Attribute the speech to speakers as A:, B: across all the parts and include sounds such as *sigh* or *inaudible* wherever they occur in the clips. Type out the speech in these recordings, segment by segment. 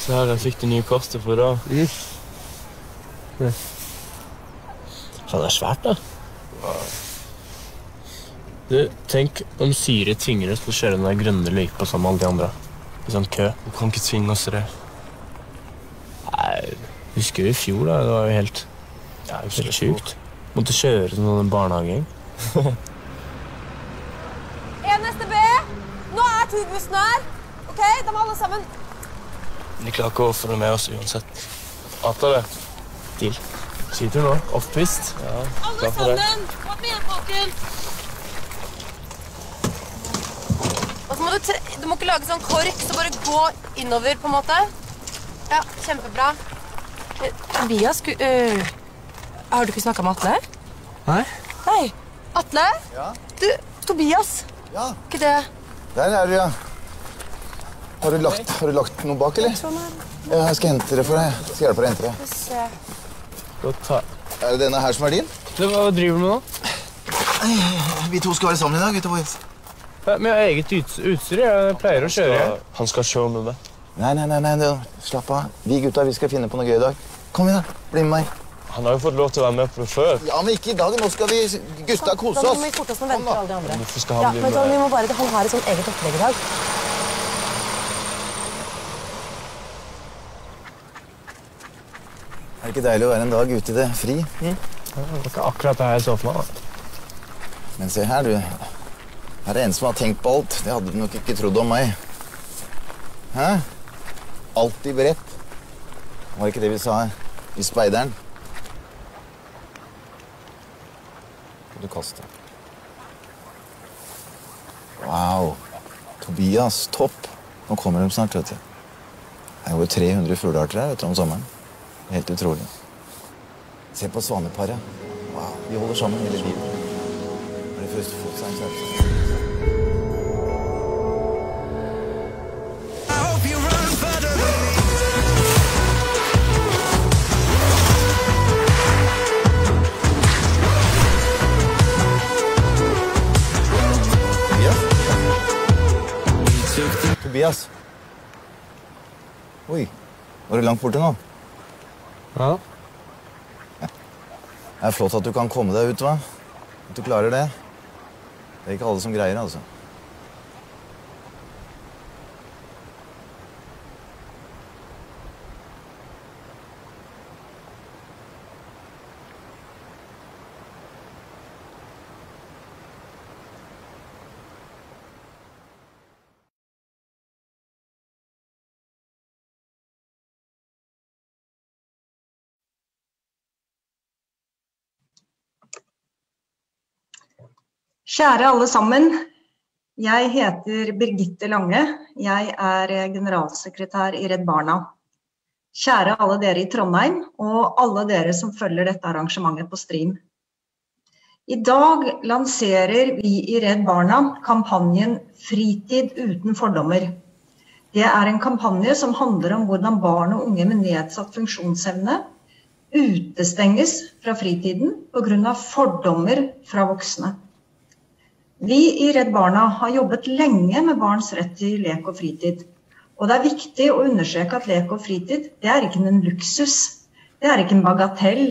A: Så her jeg fikk det nye kortet for da. Faen, det er svært, da. Du, tenk om Siri tvinger oss til å kjøre den der grønne løypa sammen med alle de andre. I sånn kø. Hun kan ikke tvinge oss til det. Nei, husker du i fjor, da? Det var jo helt, ja, helt sjukt. Måtte kjøre til noen barnehagegjeng. *laughs*
B: NSDB! Nå er turbussen her! Ok, Da må alle sammen
A: De klarer ikke å det med oss uansett. Atta det. Deal. Skitur nå. Offpist. Ja,
B: Alle sammen! Kom igjen, folkens! Og så må du, du må ikke lage sånn kork, så bare gå innover, på en måte. Ja, kjempebra. Eh, Tobias, sku- Uh, har du ikke snakka med Atle?
A: Nei.
B: Nei. Atle?
C: Ja?
B: Du, Tobias.
C: Ja,
B: Ikke det
C: der er du, ja. Har du lagt, har du lagt noe bak, eller? Ja, jeg skal hente det for deg. Jeg skal hjelpe deg å hente det.
B: Se.
A: Godt.
C: Er det denne her som er din?
A: Hva driver du med nå?
C: Vi to skal være sammen i dag, gutta boys.
A: Ja, Vi har eget utstyr. Jeg pleier å kjøre. Han skal show med meg.
C: Nei, nei, nei, nei, slapp av. Vi gutta vi skal finne på noe gøy i dag. Kom igjen, da. Bli med meg.
A: Han har jo fått lov til å være med på det før.
C: Ja, men ikke i dag. Nå skal vi gutta kose
B: Da må
C: oss.
B: vi oss med å vente
C: Kom
B: alle de andre.
A: Hvorfor skal han
B: Ja,
A: bli
B: men så, vi må bare, Han har et sånt eget opplegg i dag.
C: Er det ikke deilig å være en dag ute i det fri?
A: Det var ikke akkurat det jeg så for meg. da.
C: Men se her, du. Her er det en som har tenkt på alt. Det hadde du nok ikke trodd om meg. Hæ? Alltid beredt. Var ikke det vi sa i Speideren? Du kaster. Wow. Tobias, topp. Nå kommer de snart, vet du. Det er over 300 fuglearter her vet du, om sommeren. Helt utrolig. Se på svaneparet. Wow, de holder sammen hele livet. Når de først får seg en kjæreste. Tobias? Tobias? Oi, var du langt borte nå?
A: Ja.
C: Det er flott at du kan komme deg ut, hva? At du klarer det. Det er ikke alle som greier altså.
D: Kjære alle sammen. Jeg heter Birgitte Lange. Jeg er generalsekretær i Redd Barna. Kjære alle dere i Trondheim, og alle dere som følger dette arrangementet på stream. I dag lanserer vi i Redd Barna kampanjen Fritid uten fordommer. Det er en kampanje som handler om hvordan barn og unge med nedsatt funksjonsevne utestenges fra fritiden pga. fordommer fra voksne. Vi i Redd Barna har jobbet lenge med barns rett til lek og fritid. Og det er viktig å understreke at lek og fritid det er ikke en luksus. Det er ikke en bagatell.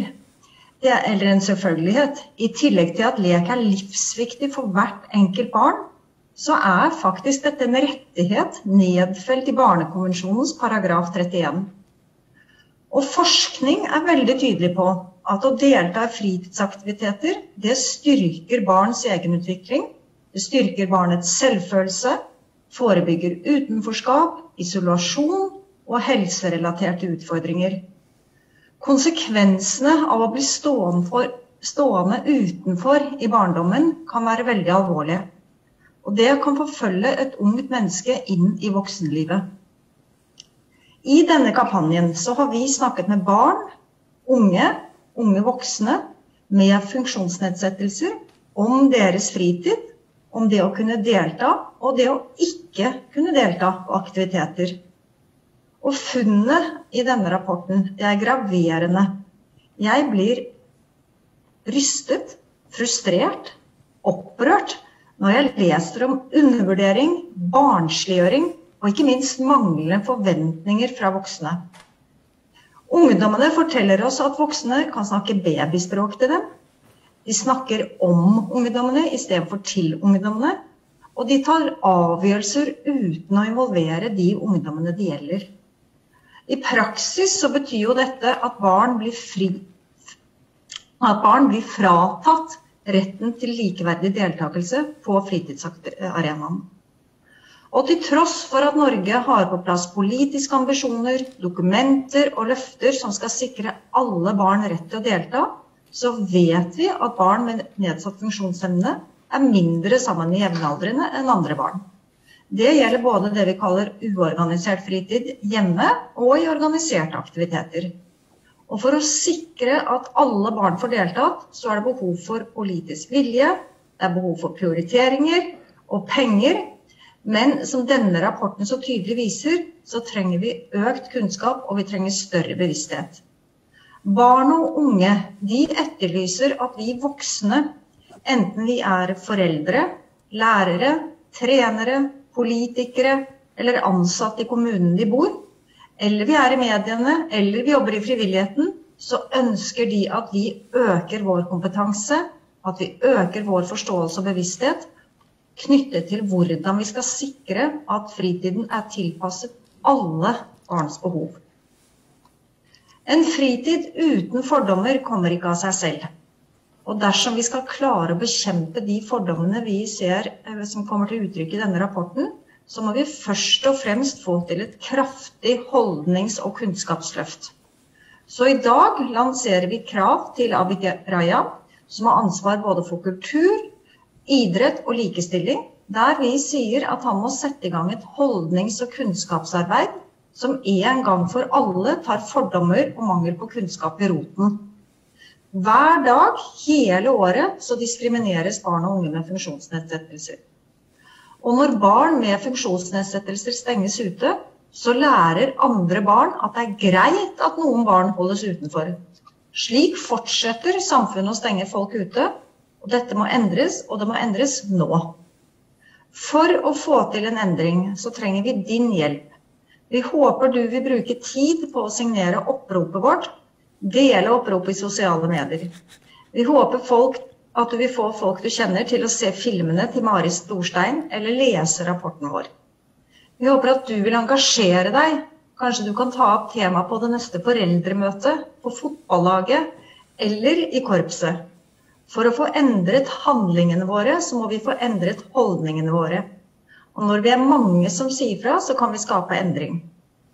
D: Det er, eller en selvfølgelighet. I tillegg til at lek er livsviktig for hvert enkelt barn, så er faktisk dette en rettighet nedfelt i Barnekonvensjonens paragraf 31. Og forskning er veldig tydelig på at å delta i fritidsaktiviteter, det styrker barns egenutvikling, det styrker barnets selvfølelse, forebygger utenforskap, isolasjon og helserelaterte utfordringer. Konsekvensene av å bli stående, for, stående utenfor i barndommen kan være veldig alvorlige. Og det kan forfølge et ungt menneske inn i voksenlivet. I denne kampanjen så har vi snakket med barn, unge, unge voksne med funksjonsnedsettelser om deres fritid, om det å kunne delta og det å ikke kunne delta på aktiviteter. Og funnet i denne rapporten er graverende. Jeg blir rystet, frustrert, opprørt når jeg leser om undervurdering, barnsliggjøring og ikke minst manglende forventninger fra voksne. Ungdommene forteller oss at voksne kan snakke babyspråk til dem. De snakker om ungdommene istedenfor til ungdommene. Og de tar avgjørelser uten å involvere de ungdommene det gjelder. I praksis så betyr jo dette at barn blir, fri, at barn blir fratatt retten til likeverdig deltakelse på fritidsarenaen. Og til tross for at Norge har på plass politiske ambisjoner, dokumenter og løfter som skal sikre alle barn rett til å delta, så vet vi at barn med nedsatt funksjonsevne er mindre sammen med jevnaldrende enn andre barn. Det gjelder både det vi kaller uorganisert fritid hjemme og i organiserte aktiviteter. Og for å sikre at alle barn får deltatt, så er det behov for politisk vilje, det er behov for prioriteringer og penger men som denne rapporten så tydelig viser, så trenger vi økt kunnskap, og vi trenger større bevissthet. Barn og unge de etterlyser at vi voksne, enten vi er foreldre, lærere, trenere, politikere eller ansatte i kommunen de bor, eller vi er i mediene, eller vi jobber i frivilligheten, så ønsker de at vi øker vår kompetanse, at vi øker vår forståelse og bevissthet, knyttet til hvordan vi skal sikre at fritiden er tilpasset alle barns behov. En fritid uten fordommer kommer ikke av seg selv. Og dersom vi skal klare å bekjempe de fordommene vi ser eh, som kommer til uttrykk i denne rapporten, så må vi først og fremst få til et kraftig holdnings- og kunnskapsløft. Så i dag lanserer vi krav til Abid Raja, som har ansvar både for kultur, idrett og likestilling, der vi sier at han må sette i gang et holdnings- og kunnskapsarbeid som en gang for alle tar fordommer og mangel på kunnskap ved roten. Hver dag, hele året, så diskrimineres barn og unge med funksjonsnedsettelser. Og når barn med funksjonsnedsettelser stenges ute, så lærer andre barn at det er greit at noen barn holdes utenfor. Slik fortsetter samfunnet å stenge folk ute, og dette må endres, og det må endres nå. For å få til en endring, så trenger vi din hjelp. Vi håper du vil bruke tid på å signere oppropet vårt, dele oppropet i sosiale medier. Vi håper folk, at du vil få folk du kjenner til å se filmene til Mari Storstein, eller lese rapporten vår. Vi håper at du vil engasjere deg. Kanskje du kan ta opp temaet på det neste foreldremøtet, på fotballaget eller i korpset. For å få endret handlingene våre, så må vi få endret holdningene våre. Og når vi er mange som sier fra, så kan vi skape endring.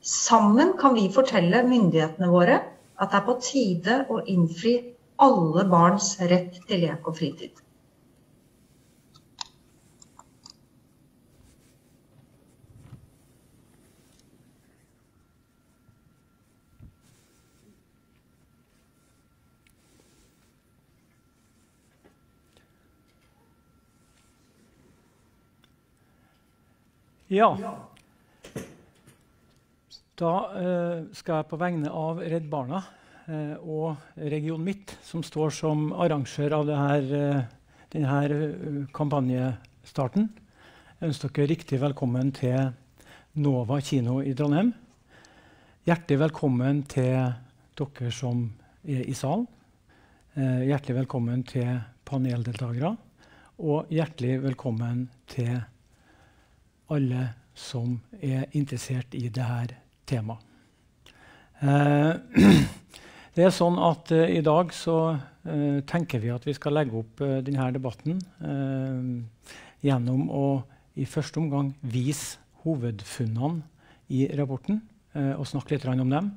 D: Sammen kan vi fortelle myndighetene våre at det er på tide å innfri alle barns rett til lek og fritid.
E: Ja. Da eh, skal jeg på vegne av Redd Barna eh, og Region Midt, som står som arrangør av eh, denne eh, kampanjestarten, ønske dere riktig velkommen til Nova kino i Trondheim. Hjertelig velkommen til dere som er i salen. Eh, hjertelig velkommen til paneldeltakere. Og hjertelig velkommen til alle som er interessert i dette temaet. Eh, *clears throat* det er sånn at uh, I dag så uh, tenker vi at vi skal legge opp uh, denne debatten gjennom å i første omgang vise hovedfunnene i rapporten og snakke litt om dem.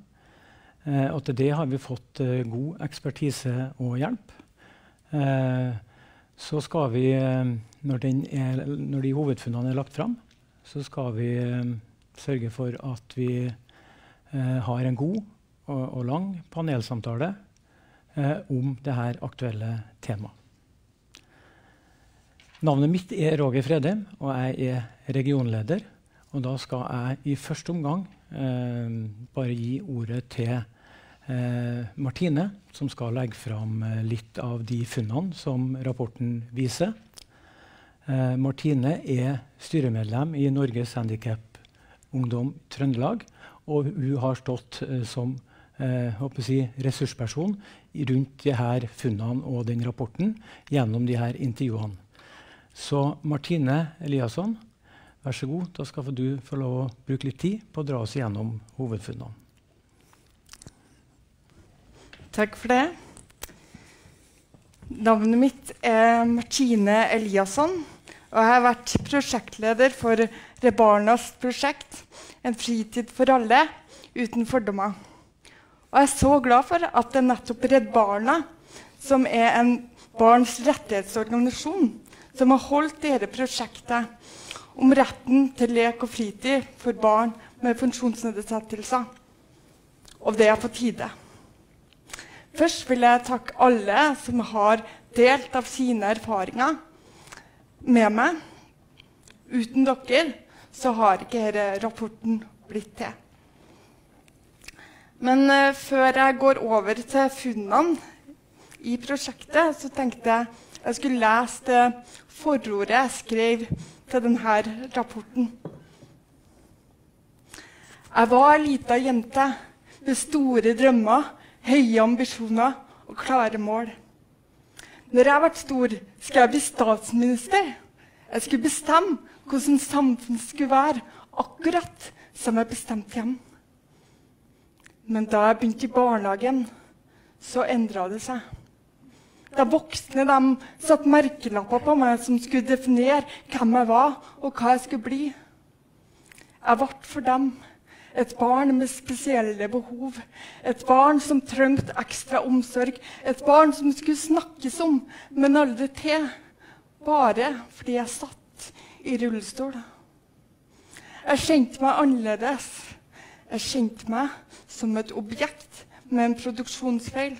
E: og til det har vi fått god ekspertise og hjelp. så skal vi, når, er, når de hovedfunnene er lagt fram, så skal vi eh, sørge for at vi eh, har en god og, og lang panelsamtale eh, om dette aktuelle temaet. Navnet mitt er Roger Fredheim, og jeg er regionleder. Og da skal jeg i første omgang eh, bare gi ordet til eh, Martine, som skal legge fram eh, litt av de funnene som rapporten viser. Eh, Martine er styremedlem i Norges Handikap Ungdom Trøndelag. Og hun har stått eh, som eh, si, ressursperson rundt de her funnene og den rapporten gjennom de her intervjuene. Så Martine Eliasson, vær så god. Da skal du få lov å bruke litt tid på å dra oss gjennom hovedfunnene.
F: Takk for det. Navnet mitt er Martine Eliasson. Og jeg har vært prosjektleder for Rebarnas prosjekt, En fritid for alle, uten fordommer. Og jeg er så glad for at det er nettopp Redd Barna, som er en barns rettighetsorganisasjon, som har holdt dette prosjektet om retten til lek og fritid for barn med funksjonsnedsettelser. Og det er på tide. Først vil jeg takke alle som har delt av sine erfaringer med meg. Uten dere så har ikke denne rapporten blitt til. Men uh, før jeg går over til funnene i prosjektet, så tenkte jeg jeg skulle lese det forordet jeg skrev til denne rapporten. Jeg var ei lita jente med store drømmer, høye ambisjoner og klare mål. Når jeg ble stor, skulle jeg bli statsminister. Jeg skulle bestemme hvordan samfunnet skulle være, akkurat som jeg bestemte hjemme. Men da jeg begynte i barnehagen, så endra det seg. Da voksne de satte merkelapper på meg som skulle definere hvem jeg var, og hva jeg skulle bli. Jeg ble for dem et barn med spesielle behov. Et barn som trengte ekstra omsorg. Et barn som skulle snakkes om, men aldri til. Bare fordi jeg satt i rullestol. Jeg kjente meg annerledes. Jeg kjente meg som et objekt med en produksjonsfeil.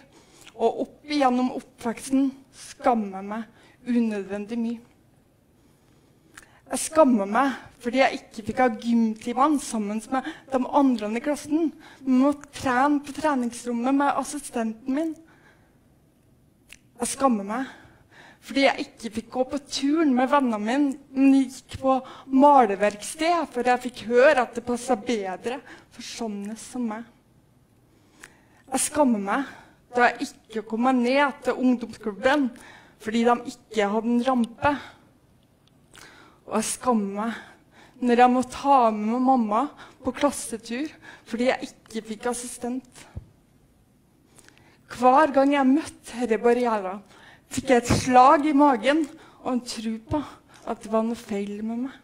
F: Og opp igjennom oppveksten skammer jeg meg unødvendig mye. Jeg skammer meg fordi jeg ikke fikk ha gymtimene sammen med de andre i klassen. Jeg måtte trene på treningsrommet med assistenten min. Jeg skammer meg fordi jeg ikke fikk gå på turen med vennene mine, men gikk på malerverksted, for jeg fikk høre at det passa bedre for sånne som meg. Jeg skammer meg da jeg ikke kom meg ned til ungdomsklubben fordi de ikke hadde en rampe. Og jeg skammer meg når jeg må ta med meg mamma på klassetur fordi jeg ikke fikk assistent. Hver gang jeg møtte disse barrierene, fikk jeg et slag i magen og en tro på at det var noe feil med meg.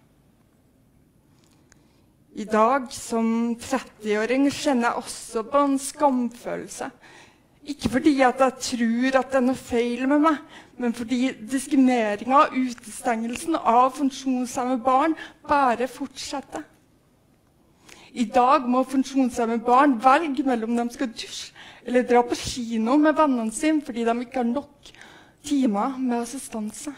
F: I dag, som 30-åring, kjenner jeg også på en skamfølelse. Ikke fordi jeg tror at det er noe feil med meg, men fordi diskrimineringa og utestengelsen av funksjonshemmede barn bare fortsetter. I dag må funksjonshemmede barn velge mellom de skal dusje eller dra på kino med vennene sine fordi de ikke har nok timer med assistanse.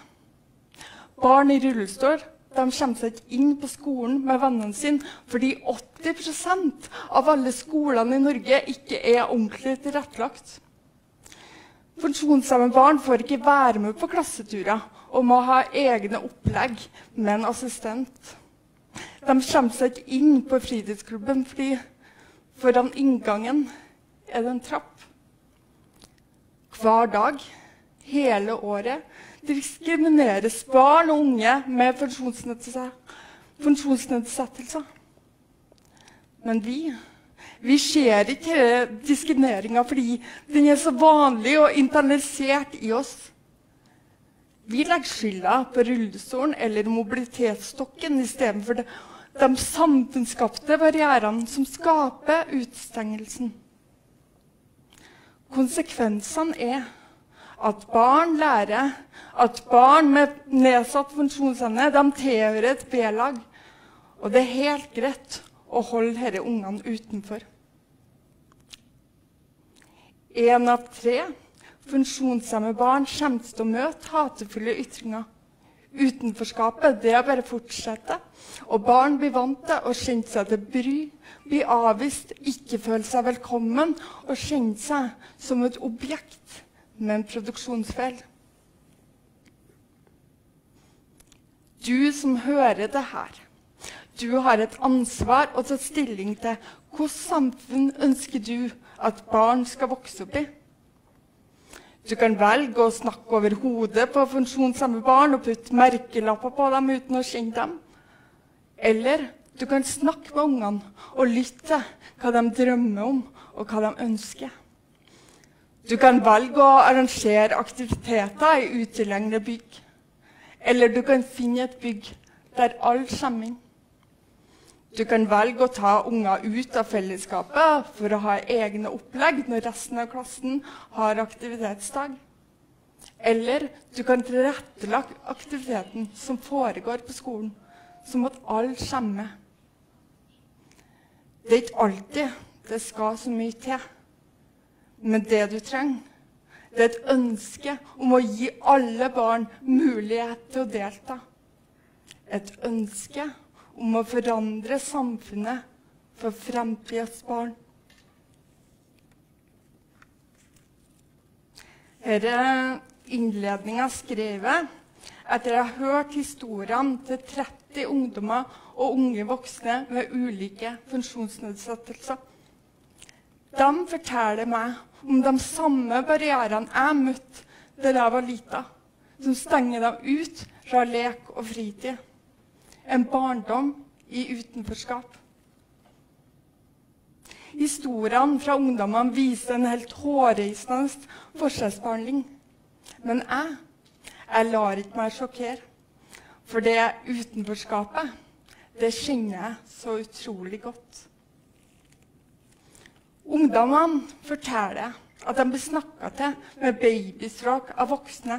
F: Barn i rullestol de kommer seg ikke inn på skolen med vennene sine fordi 80% av alle skolene i Norge ikke er ordentlig tilrettelagt. Funksjonshemmede barn får ikke være med på klasseturer og må ha egne opplegg med en assistent. De kommer seg ikke inn på fritidsklubben fordi foran inngangen er det en trapp. Hver dag, hele året, diskrimineres barn og unge med funksjonsnedsettelser. Men vi vi ser ikke diskrimineringa fordi den er så vanlig og internalisert i oss. Vi legger skylda på rullestolen eller mobilitetsstokken istedenfor de samfunnsskapte barrierene som skaper utestengelsen. Konsekvensene er at barn lærer at barn med nedsatt funksjonsevne tilhører et B-lag. Og det er helt greit å holde disse ungene utenfor. Én av tre funksjonshemmede barn kommer til å møte hatefulle ytringer. Utenforskapet det bare fortsetter, og barn blir vant til å kjenne seg til bry, bli avvist, ikke føle seg velkommen og kjenne seg som et objekt med en produksjonsfeil. Du som hører det her, Du har et ansvar å ta stilling til hvilket samfunn ønsker du at barn skal vokse opp i. Du kan velge å snakke over hodet på funksjonshemmede barn og putte merkelapper på dem uten å kjenne dem. Eller du kan snakke med ungene og lytte hva de drømmer om, og hva de ønsker. Du kan velge å arrangere aktiviteter i utilgjengelige bygg. Eller du kan finne et bygg der alle kommer inn. Du kan velge å ta unger ut av fellesskapet for å ha egne opplegg når resten av klassen har aktivitetsdag. Eller du kan tilrettelegge aktiviteten som foregår på skolen, som at alle kommer. Det er ikke alltid det skal så mye til. Men det du trenger, det er et ønske om å gi alle barn mulighet til å delta. Et ønske om å forandre samfunnet for fremtidas barn. Denne innledninga skrev jeg etter å ha hørt historiene til 30 ungdommer og unge voksne med ulike funksjonsnedsettelser. De forteller meg om de samme barrierene jeg møtte da jeg var lita, som stenger dem ut fra lek og fritid en barndom i utenforskap. Historiene fra ungdommene viser en helt hårreisende forskjellsbehandling. Men jeg, jeg lar ikke meg sjokkere. For det utenforskapet, det kjenner jeg så utrolig godt. Ungdommene forteller at de blir snakka til med babyspråk av voksne.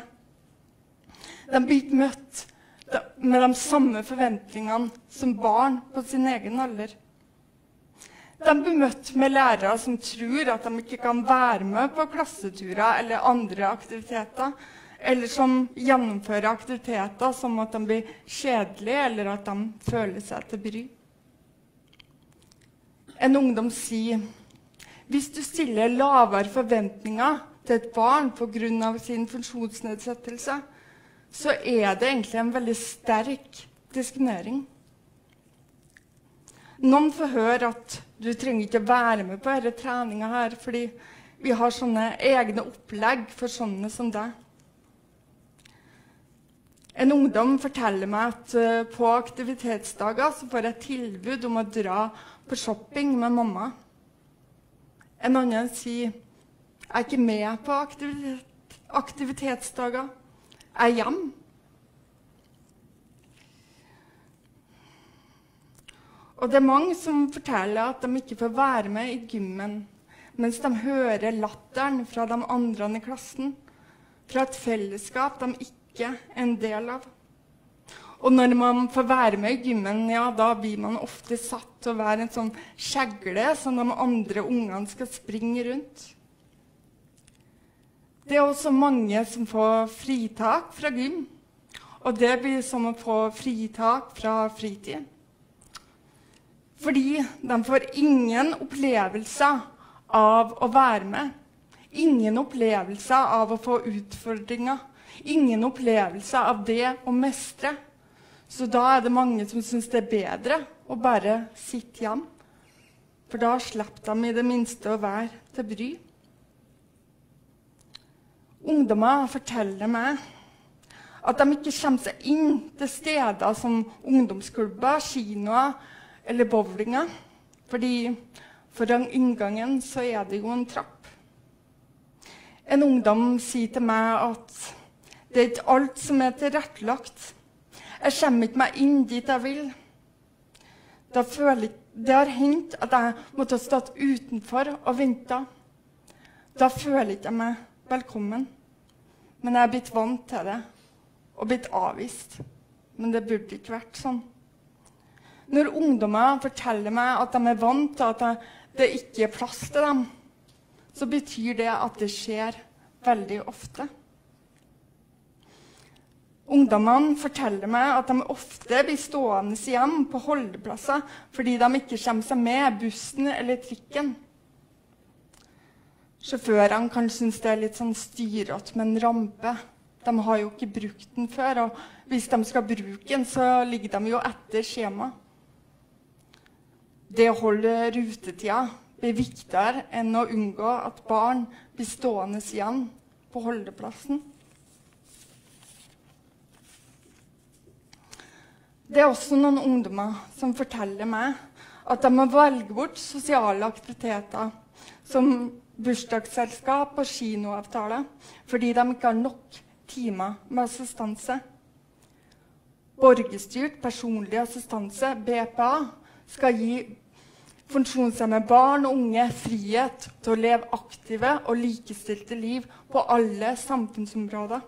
F: De blir ikke møtt med de samme forventningene som barn på sin egen alder. De blir møtt med lærere som tror at de ikke kan være med på klasseturer eller andre aktiviteter, eller som gjennomfører aktiviteter som at de blir kjedelige, eller at de føler seg til bry. En ungdom sier hvis du stiller lavere forventninger til et barn pga. sin funksjonsnedsettelse, så er det egentlig en veldig sterk diskriminering. Noen får høre at du trenger ikke være med på denne treninga fordi vi har sånne egne opplegg for sånne som deg. En ungdom forteller meg at uh, på aktivitetsdager så får jeg tilbud om å dra på shopping med mamma. En annen sier jeg er ikke med på aktivitet, aktivitetsdager er hjemme.' Og det er mange som forteller at de ikke får være med i gymmen mens de hører latteren fra de andre i klassen, fra et fellesskap de ikke er en del av. Og når man får være med i gymmen, ja, da blir man ofte satt til å være en sånn skjegle som de andre ungene skal springe rundt. Det er også mange som får fritak fra gym. Og det blir som å få fritak fra fritid. Fordi de får ingen opplevelse av å være med. Ingen opplevelse av å få utfordringer. Ingen opplevelse av det å mestre. Så da er det mange som syns det er bedre å bare sitte hjemme. For da slipper de i det minste å være til bry. Ungdommer forteller meg at de ikke kommer seg inn til steder som ungdomsklubber, kinoer eller bowlinger. Fordi foran inngangen så er det jo en trapp. En ungdom sier til meg at det er ikke alt som er tilrettelagt. Jeg kommer ikke meg inn dit jeg vil. det har hendt at jeg måtte ha stått utenfor og venta. Da føler ikke jeg meg velkommen. Men jeg er blitt vant til det og blitt avvist. Men det burde ikke vært sånn. Når ungdommer forteller meg at de er vant til at det ikke er plass til dem, så betyr det at det skjer veldig ofte. Ungdommene forteller meg at de ofte blir stående igjen på holdeplasser fordi de ikke kommer seg med bussen eller trikken. Sjåførene kan synes det er litt sånn styrete med en rampe. De har jo ikke brukt den før, og hvis de skal bruke den, så ligger de jo etter skjema. Det å holde rutetida blir viktigere enn å unngå at barn blir stående igjen på holdeplassen. Det er også noen ungdommer som forteller meg at de må velge bort sosiale aktiviteter som bursdagsselskap og kinoavtaler fordi de ikke har nok timer med assistanse. Borgerstyrt personlig assistanse, BPA, skal gi funksjonshemmede barn og unge frihet til å leve aktive og likestilte liv på alle samfunnsområder.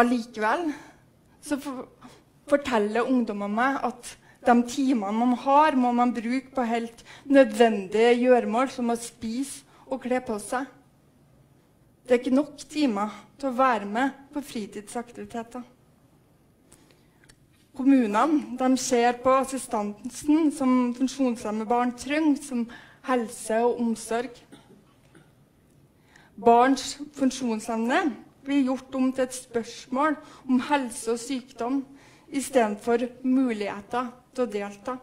F: Allikevel så forteller ungdommene meg at de timene man har, må man bruke på helt nødvendige gjøremål, som å spise og kle på seg. Det er ikke nok timer til å være med på fritidsaktiviteter. Kommunene ser på assistansen som funksjonshemmede barn trenger, som helse og omsorg. Barns funksjonsevne blir gjort om til et spørsmål om helse og sykdom istedenfor muligheter til å delta.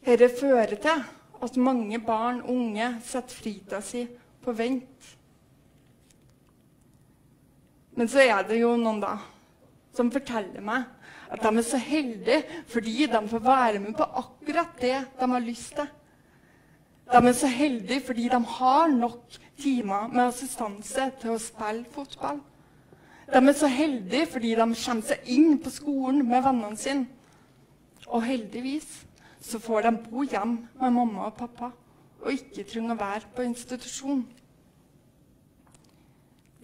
F: Dette fører til at mange barn og unge setter fritida si på vent. Men så er det jo noen da som forteller meg at de er så heldige fordi de får være med på akkurat det de har lyst til. De er så heldige fordi de har nok timer med assistanse til å spille fotball. De er så heldige fordi de kommer seg inn på skolen med vennene sine. Og heldigvis så får de bo hjemme med mamma og pappa og ikke trenger å være på institusjon.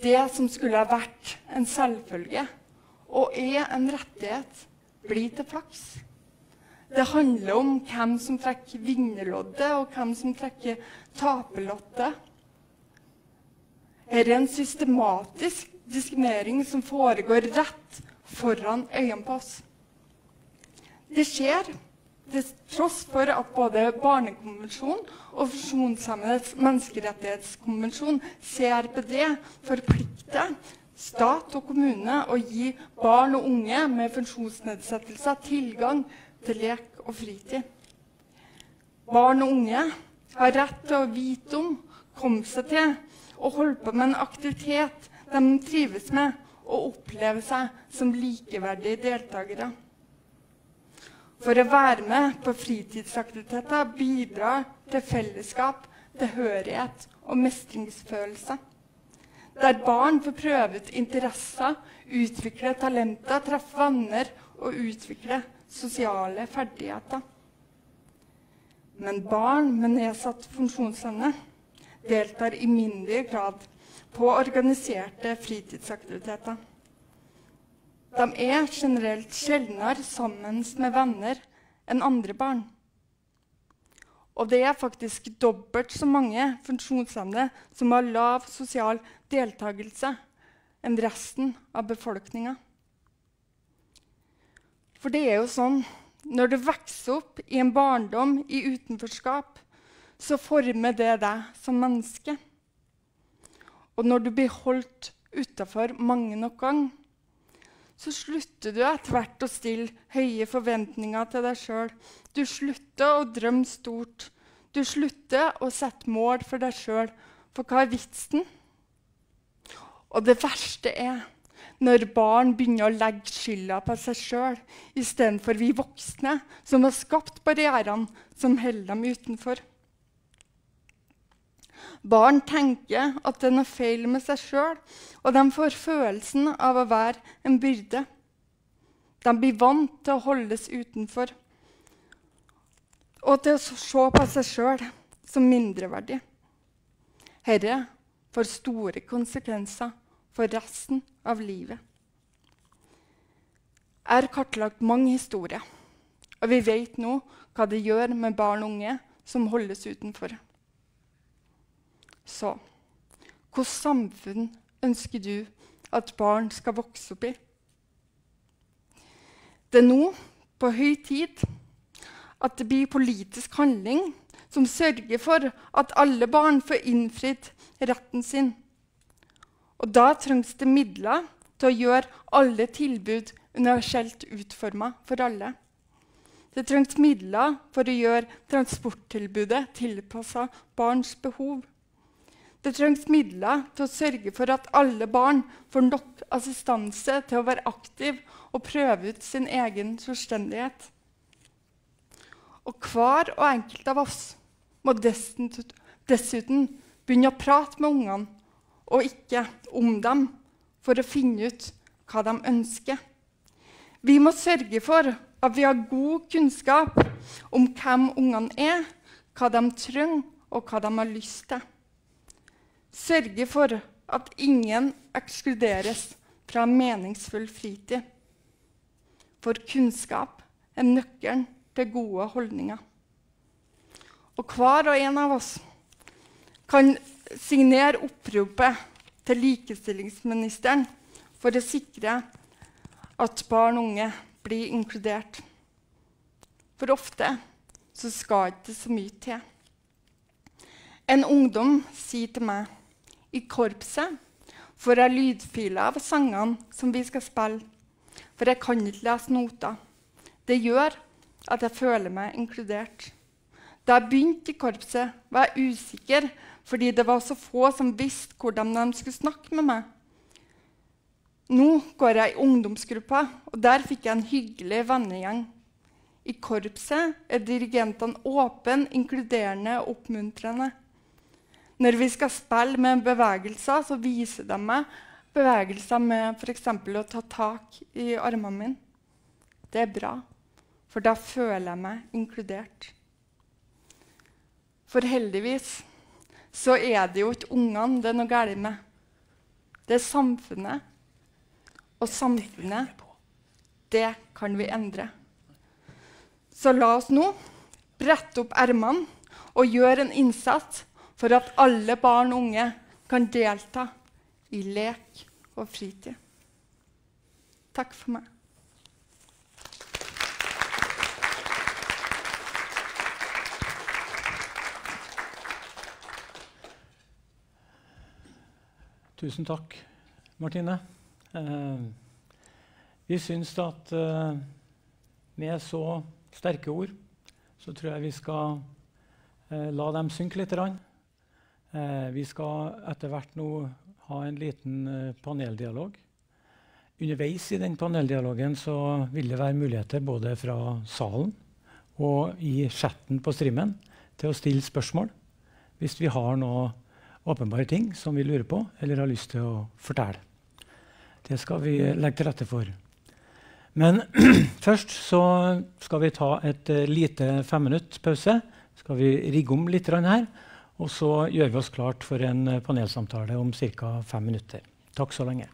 F: Det som skulle ha vært en selvfølge og er en rettighet, blir til flaks. Det handler om hvem som trekker vinnerloddet, og hvem som trekker taperloddet. Dette er en systematisk diskriminering som foregår rett foran øynene på oss. Det skjer til tross for at både Barnekonvensjonen og Funksjonshemmedes menneskerettighetskonvensjon CRPD, forplikter stat og kommune å gi barn og unge med funksjonsnedsettelser tilgang til lek og fritid. Barn og unge har rett til å vite om, komme seg til og holde på med en aktivitet de trives med å oppleve seg som likeverdige deltakere. For å være med på fritidsaktiviteter bidrar til fellesskap, tilhørighet og mestringsfølelse. Der barn får prøve ut interesser, utvikle talenter, treffe venner og utvikle sosiale ferdigheter. Men barn med nedsatt funksjonsevne deltar i mindre grad på organiserte fritidsaktiviteter. De er generelt sjeldnere sammen med venner enn andre barn. Og det er faktisk dobbelt så mange funksjonshemmede som har lav sosial deltakelse enn resten av befolkninga. For det er jo sånn når du vokser opp i en barndom i utenforskap, så former det deg som menneske. Og når du blir holdt utafor mange nok ganger, så slutter du etter hvert å stille høye forventninger til deg sjøl. Du slutter å drømme stort. Du slutter å sette mål for deg sjøl. For hva er vitsen? Og det verste er når barn begynner å legge skylda på seg sjøl istedenfor vi voksne, som har skapt barrierene som holder dem utenfor. Barn tenker at det er noe feil med seg sjøl, og de får følelsen av å være en byrde. De blir vant til å holdes utenfor og til å se på seg sjøl som mindreverdig. Herre får store konsekvenser for resten av livet. Jeg har kartlagt mange historier, og vi vet nå hva det gjør med barn og unge som holdes utenfor. Så hvilket samfunn ønsker du at barn skal vokse opp i? Det er nå på høy tid at det blir politisk handling som sørger for at alle barn får innfridd retten sin. Og da trengs det midler til å gjøre alle tilbud universelt utforma for alle. Det trengs midler for å gjøre transporttilbudet tilpassa barns behov. Det trengs midler til å sørge for at alle barn får nok assistanse til å være aktiv og prøve ut sin egen selvstendighet. Og hver og enkelt av oss må dessuten begynne å prate med ungene, og ikke om dem, for å finne ut hva de ønsker. Vi må sørge for at vi har god kunnskap om hvem ungene er, hva de trenger, og hva de har lyst til. Sørge for at ingen ekskluderes fra meningsfull fritid. For kunnskap er nøkkelen til gode holdninger. Og hver og en av oss kan signere oppropet til likestillingsministeren for å sikre at barn og unge blir inkludert. For ofte så skal ikke så mye til. En ungdom sier til meg i korpset får jeg lydfiler av sangene som vi skal spille, for jeg kan ikke lese noter. Det gjør at jeg føler meg inkludert. Da jeg begynte i korpset, var jeg usikker fordi det var så få som visste hvordan de skulle snakke med meg. Nå går jeg i ungdomsgruppa, og der fikk jeg en hyggelig vennegjeng. I korpset er dirigentene åpne, inkluderende og oppmuntrende. Når vi skal spille med bevegelser, så viser de meg bevegelser med f.eks. å ta tak i armene mine. Det er bra, for da føler jeg meg inkludert. For heldigvis så er det jo ikke ungene det er noe galt med. Det er samfunnet og samfunnet, det kan vi endre. Så la oss nå brette opp ermene og gjøre en innsats for at alle barn og unge kan delta i lek og fritid. Takk for meg.
E: Tusen takk, Martine. Eh, vi syns at eh, med så sterke ord så tror jeg vi skal eh, la dem synke litt. Vi skal etter hvert nå ha en liten paneldialog. Underveis i den paneldialogen vil det være muligheter både fra salen og i chatten på streamen til å stille spørsmål hvis vi har noe åpenbare ting som vi lurer på eller har lyst til å fortelle. Det skal vi legge til rette for. Men *clears throat* først skal vi ta et uh, lite femminutts pause. Skal vi rigge om litt her, og så gjør vi oss klart for en uh, panelsamtale om ca. fem minutter. Takk så lenge.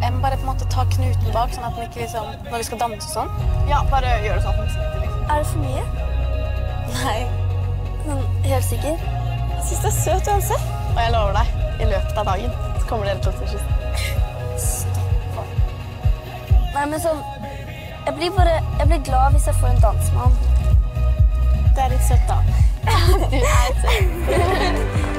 G: Kanskje må bare på en måte ta knuten bak, sånn at den ikke liksom Når vi skal danse og sånn. Ja, bare gjør det sånn at den sitter, liksom.
H: Er det for mye?
G: Nei.
H: Sånn, helt sikker?
G: Jeg syns det er søt uansett. Og jeg lover deg, i løpet av dagen så kommer dere til å kysse. Stopp.
H: Nei, men sånn Jeg blir bare Jeg blir glad hvis jeg får en dans med han.
G: Det er litt søtt, da. *laughs* Du er søt. *laughs*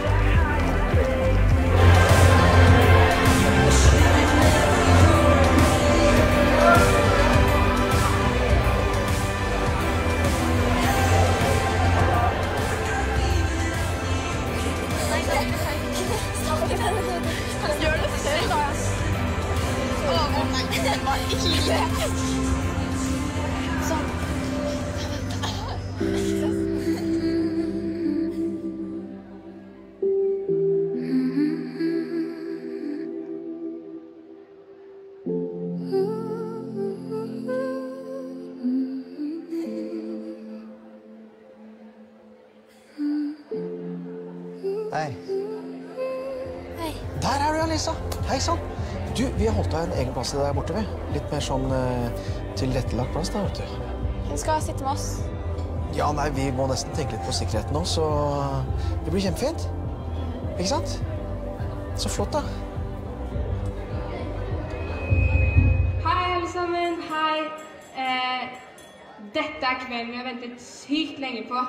I: Yes! Egen plass der borte. ved. Litt mer sånn eh, tilrettelagt plass. da, vet du.
G: Hun skal sitte med oss.
I: Ja, nei, Vi må nesten tenke litt på sikkerheten nå, så det blir kjempefint. Ikke sant? Så flott, da.
J: Hei, alle sammen. Hei. Eh, dette er kvelden vi har ventet sykt lenge på.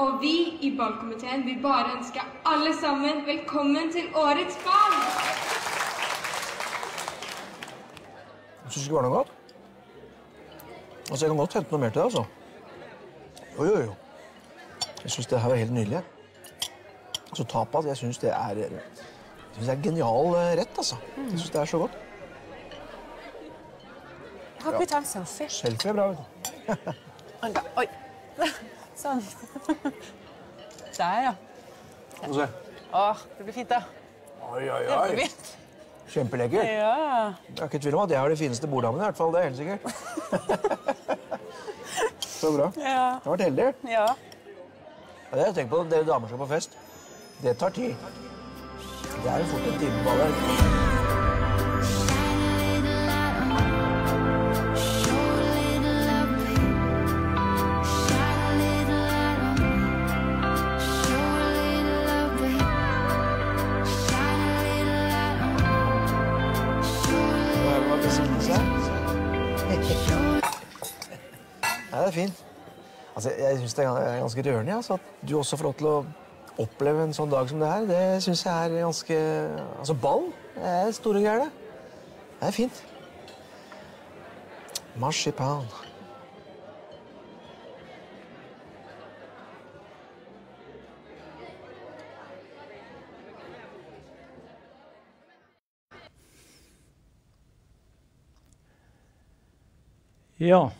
J: Og vi i ballkomiteen vil bare ønske alle sammen velkommen til årets ball.
I: Syns du ikke det var noe godt? Altså, Jeg kan godt hente noe mer til deg, altså. Jo, jo, jo. Jeg syns det her var helt nydelig. Altså, tapas, jeg syns det er Jeg synes det er genial eh, rett, altså. Jeg syns det er så godt.
B: Kan ikke vi ta en selfie?
I: Selfie er bra, vet du. *laughs*
B: Oi. *laughs* Sånn. Der, ja.
I: Få se.
B: Å, det blir fint, da.
I: Oi, oi, oi. Kjempelekkert.
B: Ja.
I: Jeg er ikke tvil om at jeg har de fineste borddamene, i hvert fall. Det er helt sikkert. *laughs* så bra.
B: Ja.
I: Du har vært heldig.
B: Ja.
I: Ja, det har jeg tenkt på. Dere damer skal på fest. Det tar tid. Det er jo fort en time på det. Altså, jeg syns det er ganske rørende altså, at du også får lov til å oppleve en sånn dag som det her. Det syns jeg er ganske Altså, ball det er store greier, det. Det er fint. Marsipan.
E: Ja,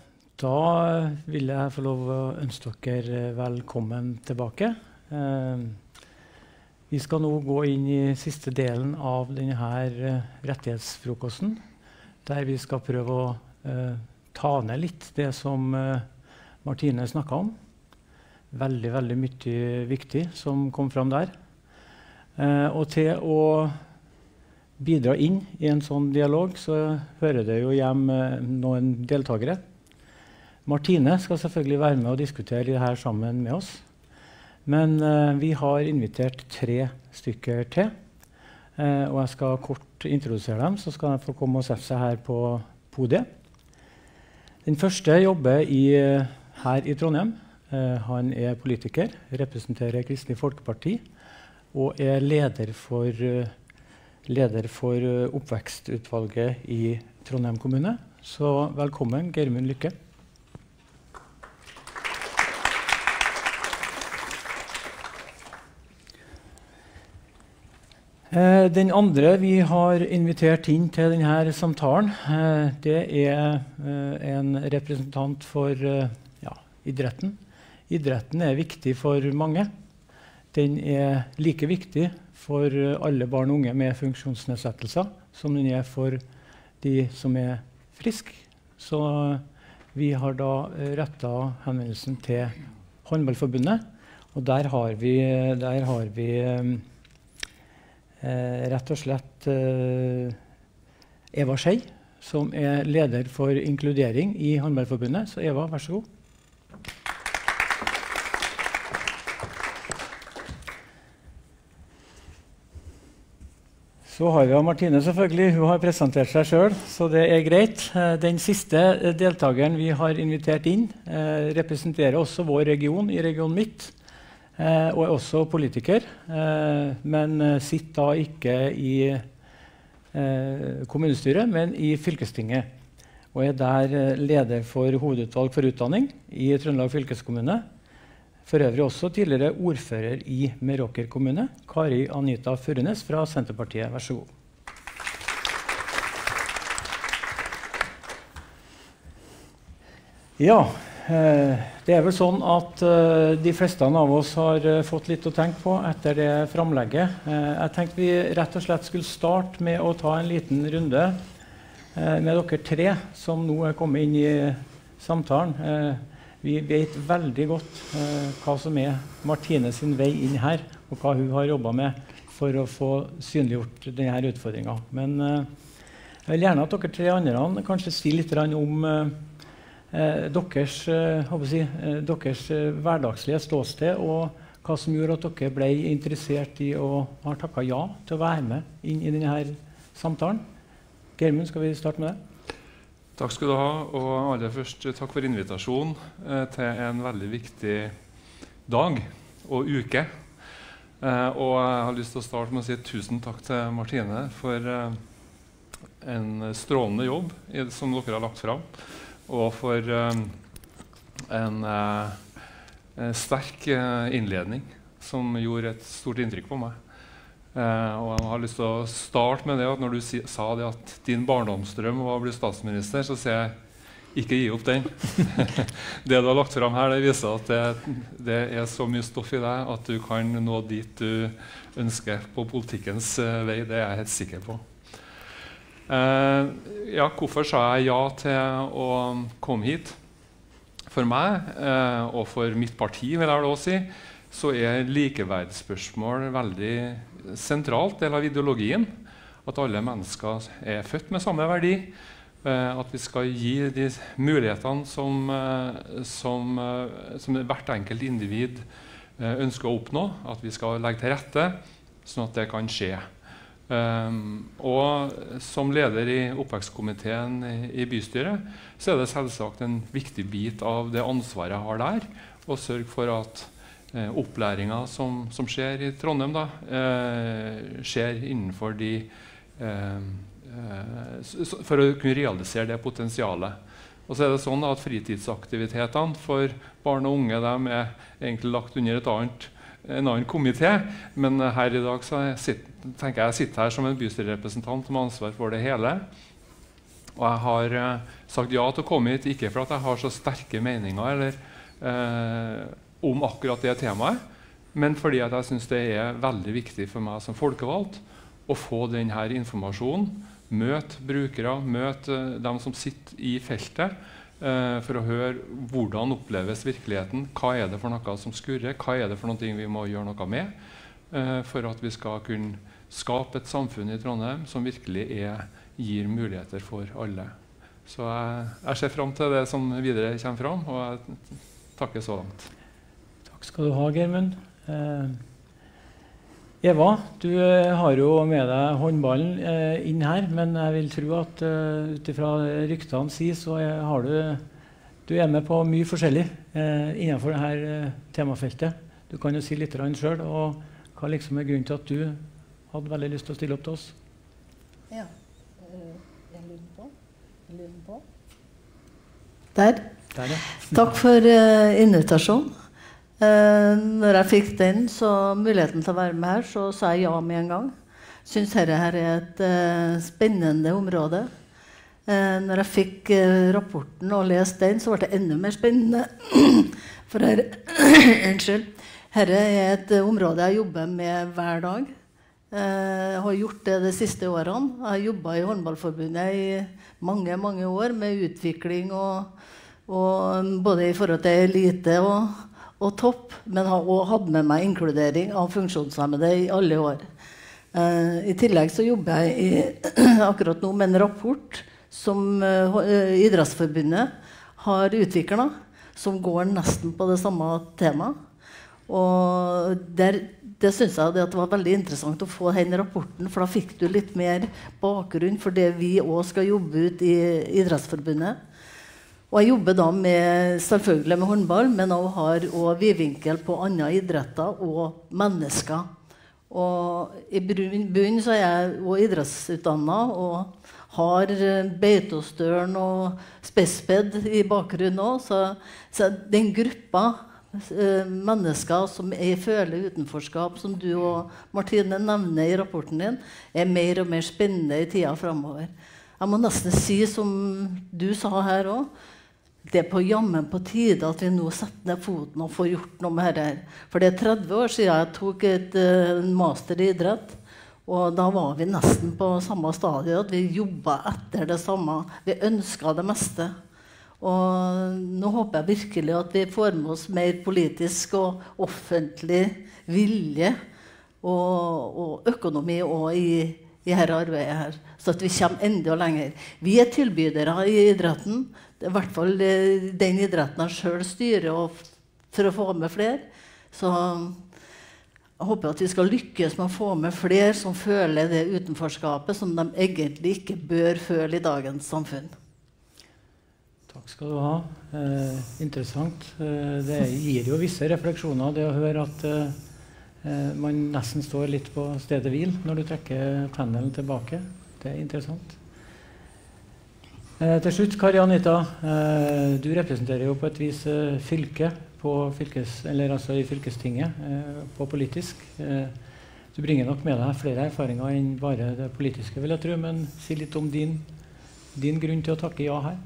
E: da vil jeg få lov å ønske dere velkommen tilbake. Eh, vi skal nå gå inn i siste delen av denne eh, rettighetsfrokosten, der vi skal prøve å eh, ta ned litt det som Martine snakka om. Veldig, veldig mye viktig som kom fram der. Og til å bidra inn i en sånn dialog, så hører det jo hjem noen deltakere. Martine skal selvfølgelig være med og diskutere det her sammen med oss. Men eh, vi har invitert tre stykker til. Eh, og jeg skal kort introdusere dem, så skal de få komme og sette seg her på podiet. Den første jobber i, eh, her i Trondheim. Eh, han er politiker, representerer Kristelig Folkeparti og er leder for eh, leder for eh, oppvekstutvalget i Trondheim kommune. Så velkommen, Geirmund Lykke. Den andre vi har invitert inn til denne samtalen, eh, det er eh, en representant for eh, ja, idretten. Idretten er viktig for mange. Den er like viktig for eh, alle barn og unge med funksjonsnedsettelser som den er for de som er friske. Så vi har da retta henvendelsen til Håndballforbundet, og der har vi, der har vi eh, eh, rett og slett eh, Eva Skei, som er leder for inkludering i Håndballforbundet. Så Eva, vær så god. Så har vi Martine, selvfølgelig. Hun har presentert seg sjøl, så det er greit. Eh, den siste eh, deltakeren vi har invitert inn, eh, representerer også vår region i Region Midt. Og er også politiker, men sitter da ikke i kommunestyret, men i fylkestinget. Og er der leder for hovedutvalg for utdanning i Trøndelag fylkeskommune. For øvrig også tidligere ordfører i Meråker kommune, Kari Anita Furunes fra Senterpartiet. Vær så god. Ja, eh, det er vel sånn at eh, de fleste av oss har eh, fått litt å tenke på etter det framlegget. Jeg tenkte vi rett og slett skulle starte med å ta en liten runde med dere tre som nå er kommet inn i samtalen. Vi vet veldig godt eh, hva som er Martine sin vei inn her, og hva hun har jobba med for å få synliggjort denne utfordringa. Men eh, jeg vil gjerne at dere tre andre kanskje sier litt om eh, eh deres, eh, si, eh, deres hverdagslige ståsted, og hva som gjorde at dere ble interessert i og har takka ja til å være med inn i denne samtalen. Geirmund, skal vi starte med det?
K: Takk skal du ha. Og aller først takk for invitasjonen eh, til en veldig viktig dag og uke. Eh, og jeg har lyst til å starte med å si tusen takk til Martine for eh, en strålende jobb som dere har lagt fram, og for eh, en eh, sterk eh, innledning som gjorde et stort inntrykk på meg. Uh, og jeg har lyst til å starte med det at Når du sa det at din barndomsdrøm var å bli statsminister, så sier jeg ikke gi opp den. *laughs* det du har lagt fram her, det viser at det, det, er så mye stoff i deg at du kan nå dit du ønsker på politikkens vei. Det er jeg helt sikker på. Uh, ja, hvorfor sa jeg ja til å komme hit? For meg, og for mitt parti, vil jeg da si, så er likeverdsspørsmål veldig sentralt del av ideologien. At alle mennesker er født med samme verdi. Eh, at vi skal gi de mulighetene som, eh, som, eh, som hvert enkelt individ ønsker å oppnå. At vi skal legge til rette sånn at det kan skje. Um, og som leder i oppvekstkomiteen i, bystyret så er det selvsagt en viktig bit av det ansvaret jeg har der, å sørge for at eh, opplæringa som, som, skjer i Trondheim, da, eh, skjer innenfor de eh, eh For å kunne realisere det potensialet. Og så er det sånn at Fritidsaktivitetene for barn og unge de er egentlig lagt under et annet, en annen komité. Men her i dag så tenker jeg jeg sitter her som en bystyrerepresentant med ansvar for det hele. Og jeg har eh, sagt ja til å komme hit ikke for at jeg har så sterke meninger eller eh, om akkurat det temaet, men fordi jeg syns det er veldig viktig for meg som folkevalgt å få denne informasjonen. Møte brukere, møte dem som sitter i feltet, eh, for å høre hvordan oppleves virkeligheten. Hva er det for noe som skurrer? Hva er det for noe vi må gjøre noe med eh, for at vi skal kunne skape et samfunn i Trondheim som virkelig er, gir muligheter for alle. Så jeg, jeg ser fram til det som videre kommer fram, og jeg takker så langt.
E: Takk skal du ha, Geirmund. Eh, Eva, du eh, har jo med deg håndballen eh, inn her, men jeg vil tro at uh, ut ifra ryktene sier, så er, har du du er med på mye forskjellig eh, innenfor dette eh, temafeltet. Du kan jo si litt sjøl. Og hva liksom er grunnen til at du hadde veldig lyst til å stille opp til oss?
L: Ja. Jeg lurer på. Jeg lurer på. Der. Der ja. Takk for uh, invitasjonen. Uh, når jeg fikk den, så muligheten til å være med her, så sa jeg ja med en gang. Syns dette her er et eh, spennende område. Eh, når jeg fikk rapporten og leste den, så ble det enda mer spennende. *clears throat* For her, *clears throat* unnskyld. Dette er et område jeg jobber med hver dag. Jeg har gjort det de siste årene. Jeg har jobba i Håndballforbundet i mange mange år med utvikling og, og både i forhold til elite og og topp, men har også hatt med meg inkludering av funksjonshemmede i alle år. Uh, I tillegg så jobber jeg i, *clears throat* akkurat nå med en rapport som uh, Idrettsforbundet har utvikla, som går nesten på det samme temaet. Og der, det syns jeg det var veldig interessant å få den rapporten, for da fikk du litt mer bakgrunn for det vi òg skal jobbe ut i Idrettsforbundet. Og jeg jobber da med, selvfølgelig med håndball, men jeg har òg vidvinkel på andre idretter og mennesker. Og I bunnen så er jeg òg idrettsutdanna og har Beitostølen og Spesped i bakgrunnen òg. Så, så den gruppa Eh, mennesker som jeg føler utenforskap, som du og Martine nevner i rapporten din, er mer og mer spennende i tida framover. Jeg må nesten si, som du sa her òg, det er på jammen på tide at vi nå setter ned foten og får gjort noe med dette. For det er 30 år siden jeg tok et uh, master i idrett. Og da var vi nesten på samme stadium, at vi jobba etter det samme. Vi ønska det meste. Og nå håper jeg virkelig at vi får med oss mer politisk og offentlig vilje og, og økonomi òg i, i dette arbeidet her, så at vi kommer enda lenger. Vi er tilbydere i idretten. I hvert fall eh, den idretten jeg sjøl styrer for å få med flere. Så jeg håper at vi skal lykkes med å få med flere som føler det utenforskapet som de egentlig ikke bør føle i dagens samfunn.
E: Takk skal du ha. Eh, interessant. Eh, det gir jo visse refleksjoner, det å høre at eh, eh, man nesten står litt på stedet hvil når du trekker pendelen tilbake. Det er interessant. Eh, til slutt, Kari Anita. Eh, du representerer jo på et vis fylket på fylkes, altså i fylkestinget på politisk. du bringer nok med deg flere erfaringer enn bare det politiske, vil jeg tro. Men si litt om din, din grunn til å takke ja her.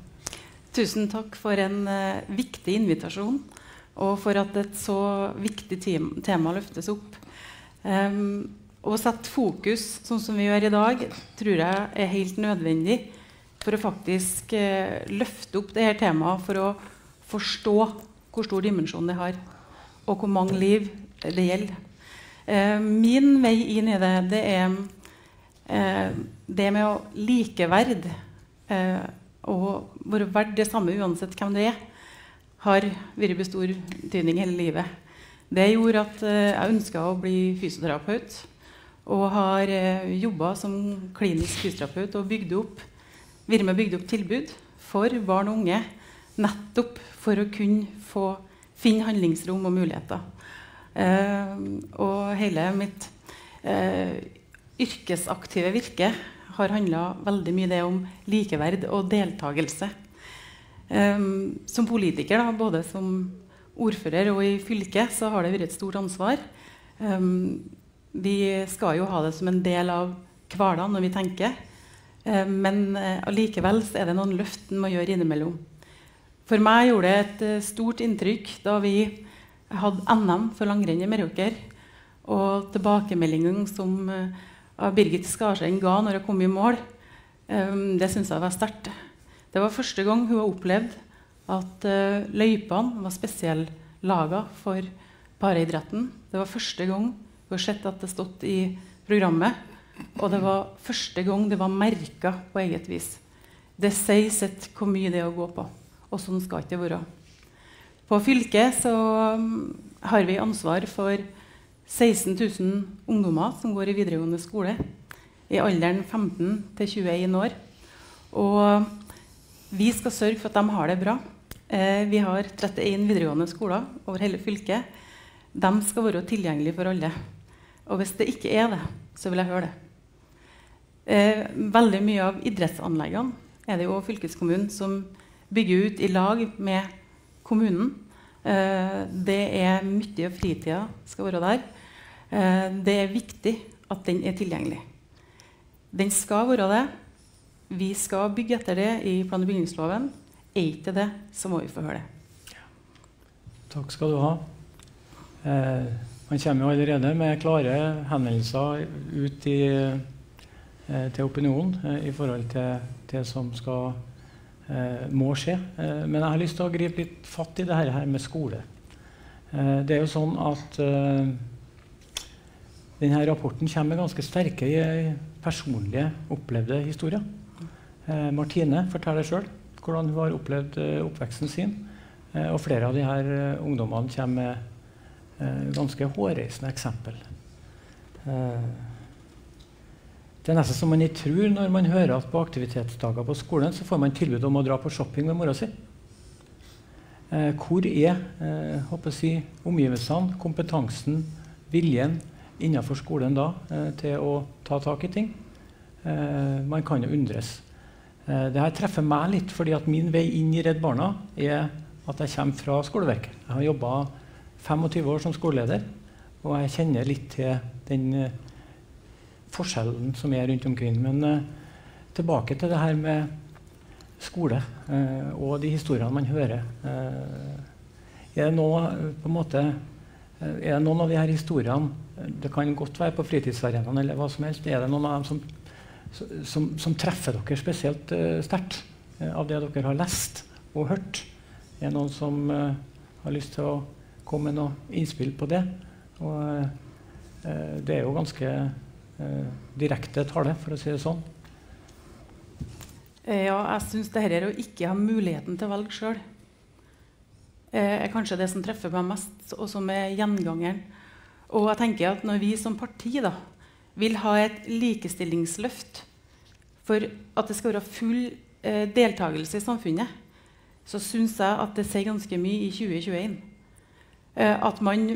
M: Tusen takk for en viktig invitasjon, og for at et så viktig tema løftes opp. Um, å sette fokus sånn som vi gjør i dag, tror jeg er helt nødvendig for å faktisk eh, løfte opp dette temaet for å forstå hvor stor dimensjon det har, og hvor mange liv det gjelder. Eh, min vei inn i det, det er det med å likeverd og være verdt det samme uansett hvem det er, har vært med stor betydning hele livet. Det gjorde at uh, jeg ønska å bli fysioterapeut. Og har eh, jobba som klinisk fysioterapeut og bygd opp, vært bygde opp tilbud for barn og unge. Nettopp for å kunne få finne handlingsrom og muligheter. Eh, og hele mitt eh, yrkesaktive virke har handla veldig mye det om likeverd og deltakelse. Eh, som politiker, da, både som ordfører og i fylket, så har det vært et stort ansvar. Um, vi skal jo ha det som en del av hverdagen når vi tenker. Um, men uh, allikevel er det noen løft en må gjøre innimellom. For meg gjorde det et uh, stort inntrykk da vi hadde NM for langrenn i Meråker. Og tilbakemeldingen som Birgit Skarsheim ga når hun kom i mål, det syns jeg var sterkt. Det var første gang hun har opplevd at løypene var spesiallaga for pareidretten. Det var første gang hun har sett at det stått i programmet. Og det var første gang det var merka på eget vis. Det sier sitt hvor mye det er å gå på. Og sånn skal det ikke være. På fylket så um, har vi ansvar for 16 000 ungdommer som går i videregående skole i alderen 15 til 21 år. Og vi skal sørge for at de har det bra. Eh, vi har 31 videregående skoler over hele fylket. De skal være tilgjengelige for alle. Og hvis det ikke er det, så vil jeg høre det. Eh, veldig mye av idrettsanleggene er det jo fylkeskommunen som bygger ut i lag med kommunen. Eh, det er mye av fritida skal være der. Eh, det er viktig at den er tilgjengelig. Den skal være det. Vi skal bygge etter det i plan- og bygningsloven. Er ikke det, så må vi få høre det.
E: Takk skal du ha. Eh, man kommer jo allerede med klare henvendelser ut i, til opinionen eh, i forhold til det som skal, eh, må skje. Eh, men jeg har lyst til å gripe litt fatt i det her med skole. det er jo sånn at denne rapporten kommer med ganske sterke eh, personlige, opplevde historier. Eh, Martine forteller sjøl hvordan hun har opplevd eh, oppveksten sin. Eh, og flere av disse eh, ungdommene kommer med eh, ganske hårreisende eksempel. Det er nesten som man ikke tror når man hører at på aktivitetsdager på skolen så får man tilbud om å dra på shopping med mora si. hvor er eh, si, omgivelsene, kompetansen, viljen innenfor skolen da til å ta tak i ting? man kan jo undres. Eh, det treffer meg litt, fordi at min vei inn i Redd Barna er at jeg kommer fra skoleverket. Jeg har jobba 25 år som skoleleder, og jeg kjenner litt til den uh, forskjellen som er rundt omkring. Men uh, tilbake til det her med skole uh, og de historiene man hører. er, det noe, måte, er det noen av de her historiene Det kan godt være på fritidsarenaen eller hva som helst. Er det noen av dem som som, som, treffer dere spesielt sterkt av det dere har lest og hørt? Er det noen som har lyst til å komme med noe innspill på det? Og, det er jo ganske direkte tale, for å si det sånn.
M: Ja, jeg syns det her å ikke ha muligheten til å velge sjøl er kanskje det som treffer meg mest, og som er gjengangeren. Og jeg tenker at når vi som parti da, vil ha et likestillingsløft for at det skal være full eh, deltakelse i samfunnet, så syns jeg at det sier ganske mye i 2021. Eh, at man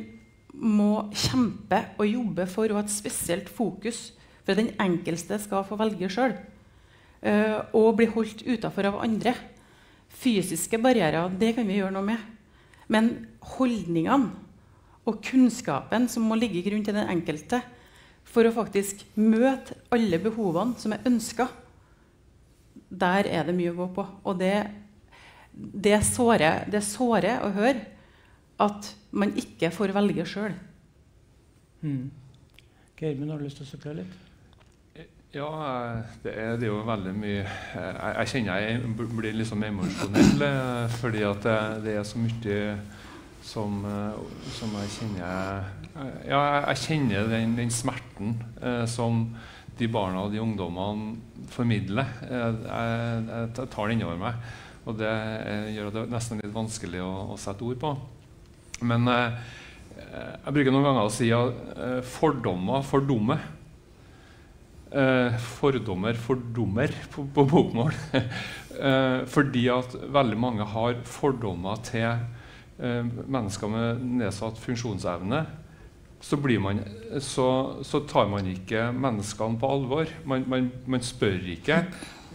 M: må kjempe og jobbe for å ha et spesielt fokus for at den enkelte skal få velge sjøl. Eh, og bli holdt utafor av andre. Fysiske barrierer det kan vi gjøre noe med. Men holdningene og kunnskapen som må ligge i grunn til den enkelte, for å faktisk møte alle behovene som er ønska, der er det mye å gå på. Og det, det, sårer, det å høre at man ikke får velge sjøl.
E: Mm. Geirmund, har du lyst til å supplere litt?
K: Ja, det er, det er, jo veldig mye Jeg, jeg kjenner jeg blir liksom emosjonell eh, fordi at det, det er så mye som, eh, som jeg kjenner Ja, jeg kjenner den, den smerten eh, som de barna og de ungdommene formidler. Jeg, jeg, jeg tar det innover meg. Og det gjør at det er nesten litt vanskelig å, å sette ord på. Men eh, jeg bruker noen ganger å si at eh, fordommer fordummer. Eh, fordommer fordummer på, på bokmål. *laughs* fordi at veldig mange har fordommer til Eh, mennesker med nedsatt funksjonsevne, så, man, så, så, tar man ikke menneskene på alvor. Man, man, man, spør ikke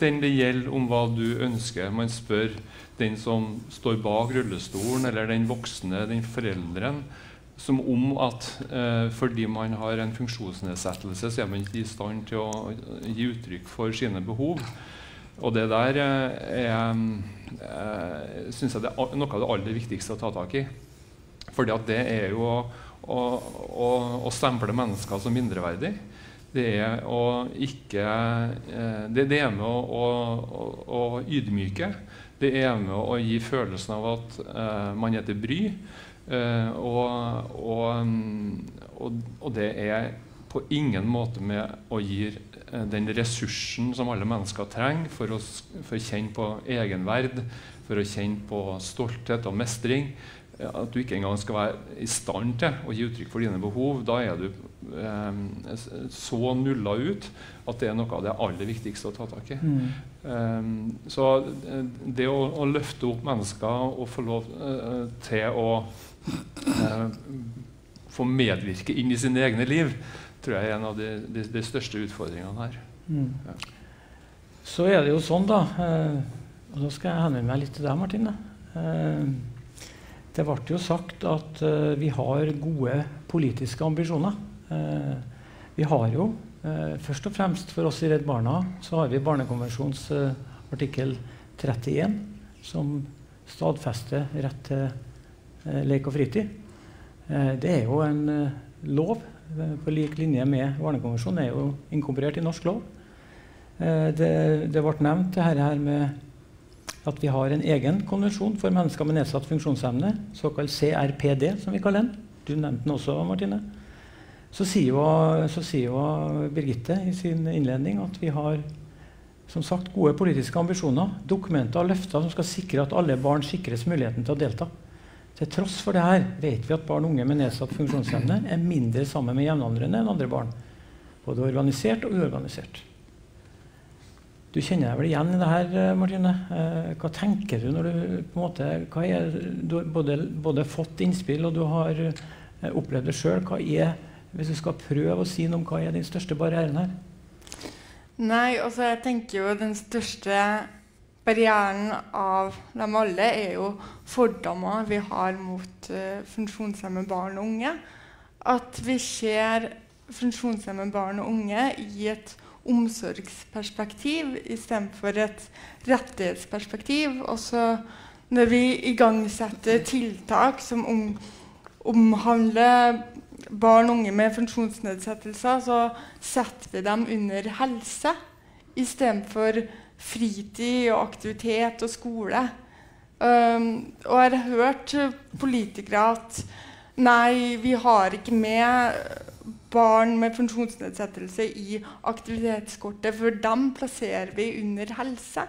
K: den det gjelder, om hva du ønsker. Man spør den som står bak rullestolen, eller den voksne, den foreldren, som om at eh, fordi man har en funksjonsnedsettelse, så er man ikke i stand til å gi uttrykk for sine behov. Og det der eh, eh, synes jeg det er noe av det aller viktigste å ta tak i. Fordi at det er jo å, å, å, å stemple mennesker som mindreverdige. Det er å ikke eh, Det, det er med å, å, ydmyke. Det er med å gi følelsen av at uh, man er til bry. Uh, og, og, og, det er på ingen måte med å gi Eh, den ressursen som alle mennesker trenger for å, for å kjenne på egenverd, for å kjenne på stolthet og mestring. Eh, at du ikke engang skal være i stand til å gi uttrykk for dine behov. Da er du eh, så nulla ut at det er noe av det aller viktigste å ta tak i. Mm. Um, så det å, å, løfte opp mennesker og få lov eh, til å eh, få medvirke inn i sine egne liv, tror jeg er en av de, de, de største utfordringene her. Mm. Ja.
E: Så er det jo sånn, da eh, Og da skal jeg henvende meg litt til deg, Martine. Eh, det ble jo sagt at uh, vi har gode politiske ambisjoner. Uh, vi har jo uh, først og fremst for oss i Redd Barna så har vi Barnekonvensjons artikkel 31, som stadfester rett til lek og fritid. det er jo en lov på lik linje med Barnekonvensjonen, er jo inkorporert i norsk lov. Det, det ble nevnt det her med at vi har en egen konvensjon for mennesker med nedsatt funksjonsevne, såkalt CRPD, som vi kaller den. Du nevnte den også, Martine. Så sier, jo, så sier jo Birgitte i sin innledning at vi har som sagt, gode politiske ambisjoner, dokumenter og løfter som skal sikre at alle barn sikres muligheten til å delta. Til tross for det her vet vi at barn og unge med nedsatt funksjonsevne er mindre sammen med jevnaldrende enn andre barn. Både organisert og uorganisert. Du kjenner deg vel igjen i det her, eh, Martine. Eh, hva tenker du når du på en måte, er, Du har både, både, fått innspill og du har eh, opplevd det sjøl. Hvis du skal prøve å si noe om hva er den største barrieren her?
F: Nei, altså jeg tenker jo den største barrieren av dem alle er jo fordommer vi har mot uh, funksjonshemmede barn og unge. At vi ser funksjonshemmede barn og unge i et omsorgsperspektiv istedenfor et rettighetsperspektiv. Også når vi igangsetter tiltak som om, omhandler barn og unge med funksjonsnedsettelser, så setter vi dem under helse istedenfor fritid og aktivitet og skole. Um, og jeg har hørt politikere at nei, vi har ikke med barn med funksjonsnedsettelse i aktivitetskortet, for dem plasserer vi under helse.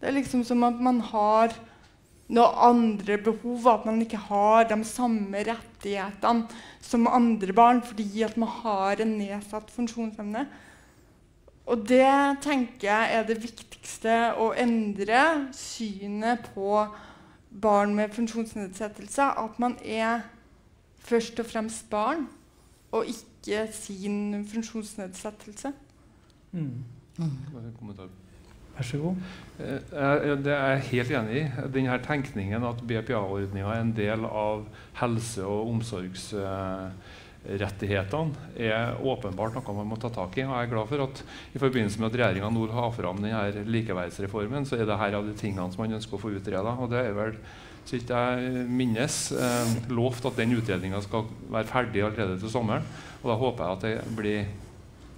F: Det er liksom som at man har noen andre behov, at man ikke har de samme rettighetene som andre barn fordi at man har en nedsatt funksjonsevne. Og det tenker jeg er det viktigste å endre synet på barn med funksjonsnedsettelse. At man er først og fremst barn, og ikke sin funksjonsnedsettelse.
E: Mm. Mm. Vær så god.
K: Eh, det er jeg helt enig i. Denne tenkningen at BPA-ordninga er en del av helse- og omsorgsrettighetene, er åpenbart noe man må ta tak i. Og jeg er glad for at i forbindelse med at regjeringa nå har fram denne likeverdsreformen, så er det her av de tingene som man ønsker å få utreda. Og det er vel så ikke jeg minnes, eh, lovt at den utredninga skal være ferdig allerede til sommeren. Og da håper jeg at det blir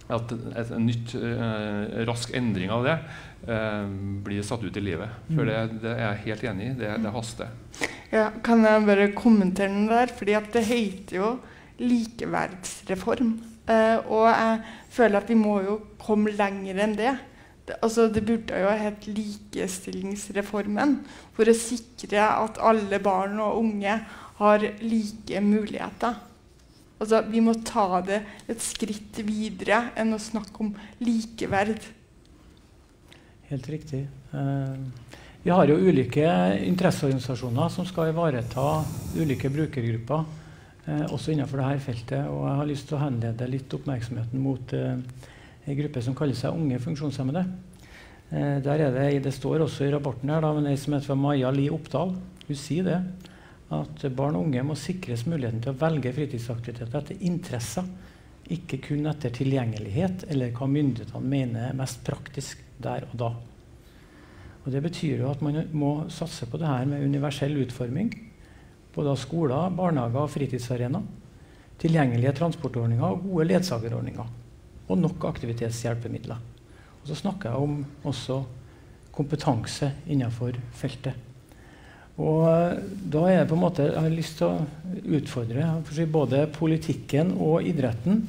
K: at en nytt, eh, rask endring av det eh, blir satt ut i livet. For det, det er jeg helt enig i. Det, det, haster.
F: Ja, kan jeg bare kommentere den der? Fordi det heter jo likeverdsreform. Eh, og jeg føler at vi må jo komme lenger enn det. Det, altså, det burde jo hett Likestillingsreformen. For å sikre at alle barn og unge har like muligheter. Altså, vi må ta det et skritt videre enn å snakke om likeverd.
E: Helt riktig. Eh, vi har jo ulike interesseorganisasjoner som skal ivareta ulike brukergrupper, eh, også innenfor dette feltet. Og jeg har lyst til å henlede litt oppmerksomheten mot uh, en gruppe som kaller seg Unge funksjonshemmede. er det, det står også i rapporten her, da, men ei som heter Maja Li Oppdal. Hun sier det at barn og unge må sikres muligheten til å velge fritidsaktiviteter etter interesser, ikke kun etter tilgjengelighet eller hva myndighetene mener er mest praktisk der og da. Og Det betyr jo at man må satse på det her med universell utforming. Både av skoler, barnehager og fritidsarenaer. Tilgjengelige transportordninger og gode ledsagerordninger. Og nok aktivitetshjelpemidler. Og så snakker jeg om også kompetanse innenfor feltet. Og eh, da er det på en måte, Jeg har lyst til å utfordre både politikken og idretten.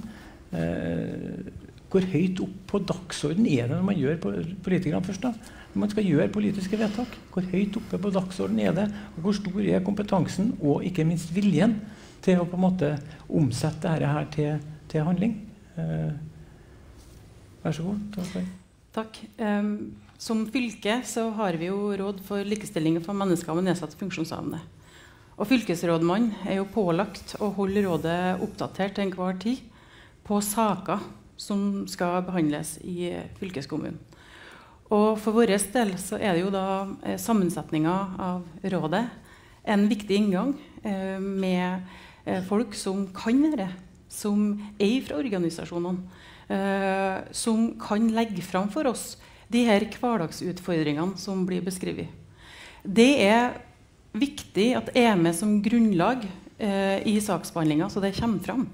E: Eh, hvor høyt opp på dagsorden er det når man gjør politikerne først? da? Når man skal gjøre politiske vedtak. Hvor høyt oppe på dagsorden er det? Og hvor stor er kompetansen og ikke minst viljen til å på en måte omsette dette her til, til handling? Eh, vær så god.
M: Takk. Um som fylke så har vi jo Råd for likestilling for mennesker med nedsatt funksjonsevne. Og Fylkesrådmannen er jo pålagt å holde rådet oppdatert til enhver tid på saker som skal behandles i fylkeskommunen. Og For vår del så er det jo da eh, sammensetninga av rådet en viktig inngang eh, med eh, folk som kan det, som er fra organisasjonene, som kan legge fram for oss de her hverdagsutfordringene som blir beskrevet. Det er viktig at det er med som grunnlag eh, i saksbehandlinga, så det kommer fram.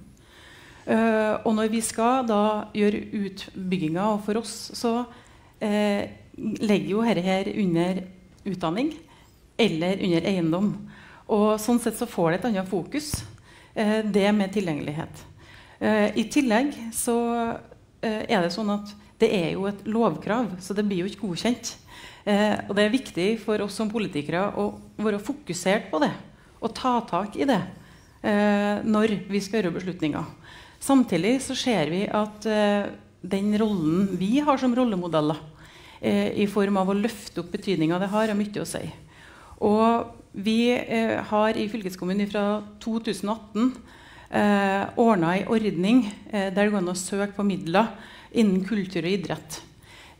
M: Uh, og når vi skal da gjøre utbygginga, for oss så legger jo dette under utdanning eller under eiendom. Og sånn sett så får det et annet fokus, det med tilgjengelighet. Eh, I tillegg så eh, er det sånn at det er jo et lovkrav, så det blir jo ikke godkjent. Eh, og det er viktig for oss som politikere å være fokusert på det og ta tak i det eh, når vi skal gjøre beslutninger. Samtidig så ser vi at eh, den rollen vi har som rollemodeller, eh, i form av å løfte opp betydninga det har, har mye å si. Og vi har i fylkeskommunen fra 2018 eh, ordna ei ordning eh, der det går an å søke på midler innen kultur og idrett.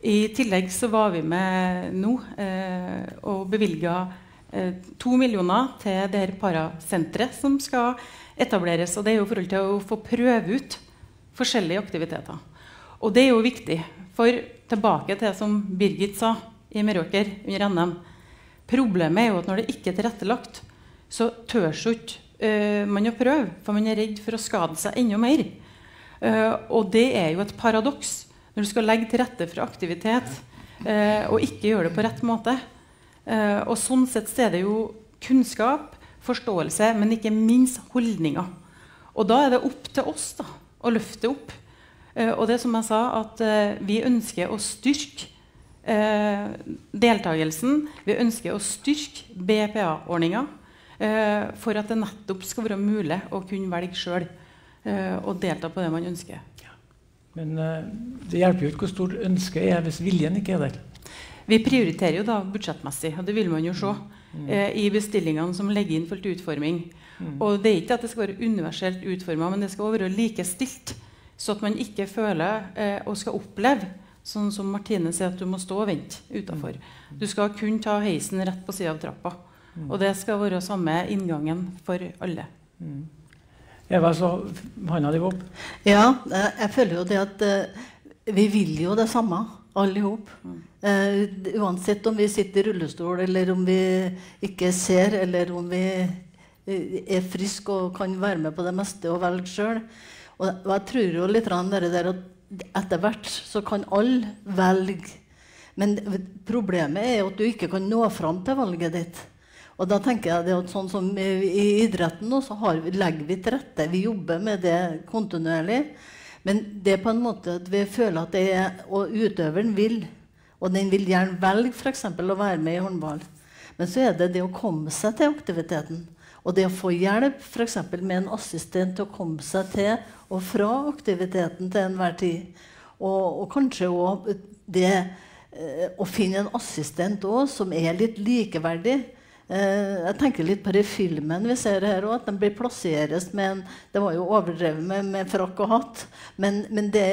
M: I tillegg så var vi med nå eh, og bevilga eh, to millioner til det her parasenteret som skal etableres. Og det er jo forhold til å få prøve ut forskjellige aktiviteter. Og det er jo viktig. For tilbake til det som Birgit sa i Meråker under NM. Problemet er jo at når det ikke er tilrettelagt, så tør ikke man å prøve. For man er redd for å skade seg enda mer. Uh, og det er jo et paradoks når du skal legge til rette for aktivitet uh, og ikke gjøre det på rett måte. og sånn sett er det jo kunnskap, forståelse, men ikke minst holdninger. Og da er det opp til oss da, å løfte opp. og det som jeg sa, at vi ønsker å styrke eh, deltakelsen. Vi ønsker å styrke BPA-ordninga eh, for at det nettopp skal være mulig å kunne velge sjøl eh, og delta på det man ønsker. Ja.
E: Men eh, det hjelper jo ikke hvor stort ønsket er hvis viljen ikke er der.
M: Vi prioriterer jo da budsjettmessig, og det vil man jo se mm. eh, i bestillingene som legger inn for utforming. Mm. Og det er ikke at det skal være universelt utforma, men det skal være likestilt. Så at man ikke føler eh, og skal oppleve Sånn som Martine sier, at du må stå og vente utafor. Mm. Du skal kun ta heisen rett på sida av trappa. Mm. Og det skal være samme inngangen for alle. Mm.
E: Eva, så hånda di opp.
L: Ja, jeg føler jo det at uh, vi vil jo det samme, alle i hop. Mm. Uh, uansett om vi sitter i rullestol, eller om vi ikke ser, eller om vi uh, er friske og kan være med på det meste og velge sjøl. Og, og, jeg tror jo litt der at etter hvert så kan alle velge. Men problemet er at du ikke kan nå fram til valget ditt. Og da tenker jeg at sånn som I idretten nå, så vi, legger vi til rette. Vi jobber med det kontinuerlig. Men det er på en måte at vi føler at det er Og utøveren vil. Og den vil gjerne velge f.eks. å være med i håndball. Men så er det det å komme seg til aktiviteten. Og det å få hjelp f.eks. med en assistent til å komme seg til og fra aktiviteten til enhver tid. Og, og kanskje òg det eh, å finne en assistent også, som er litt likeverdig. Eh, jeg tenker litt på den filmen vi ser her òg, at den blir plasseres med en Det var jo overdrevet med, med frakk og hatt. Men, men det,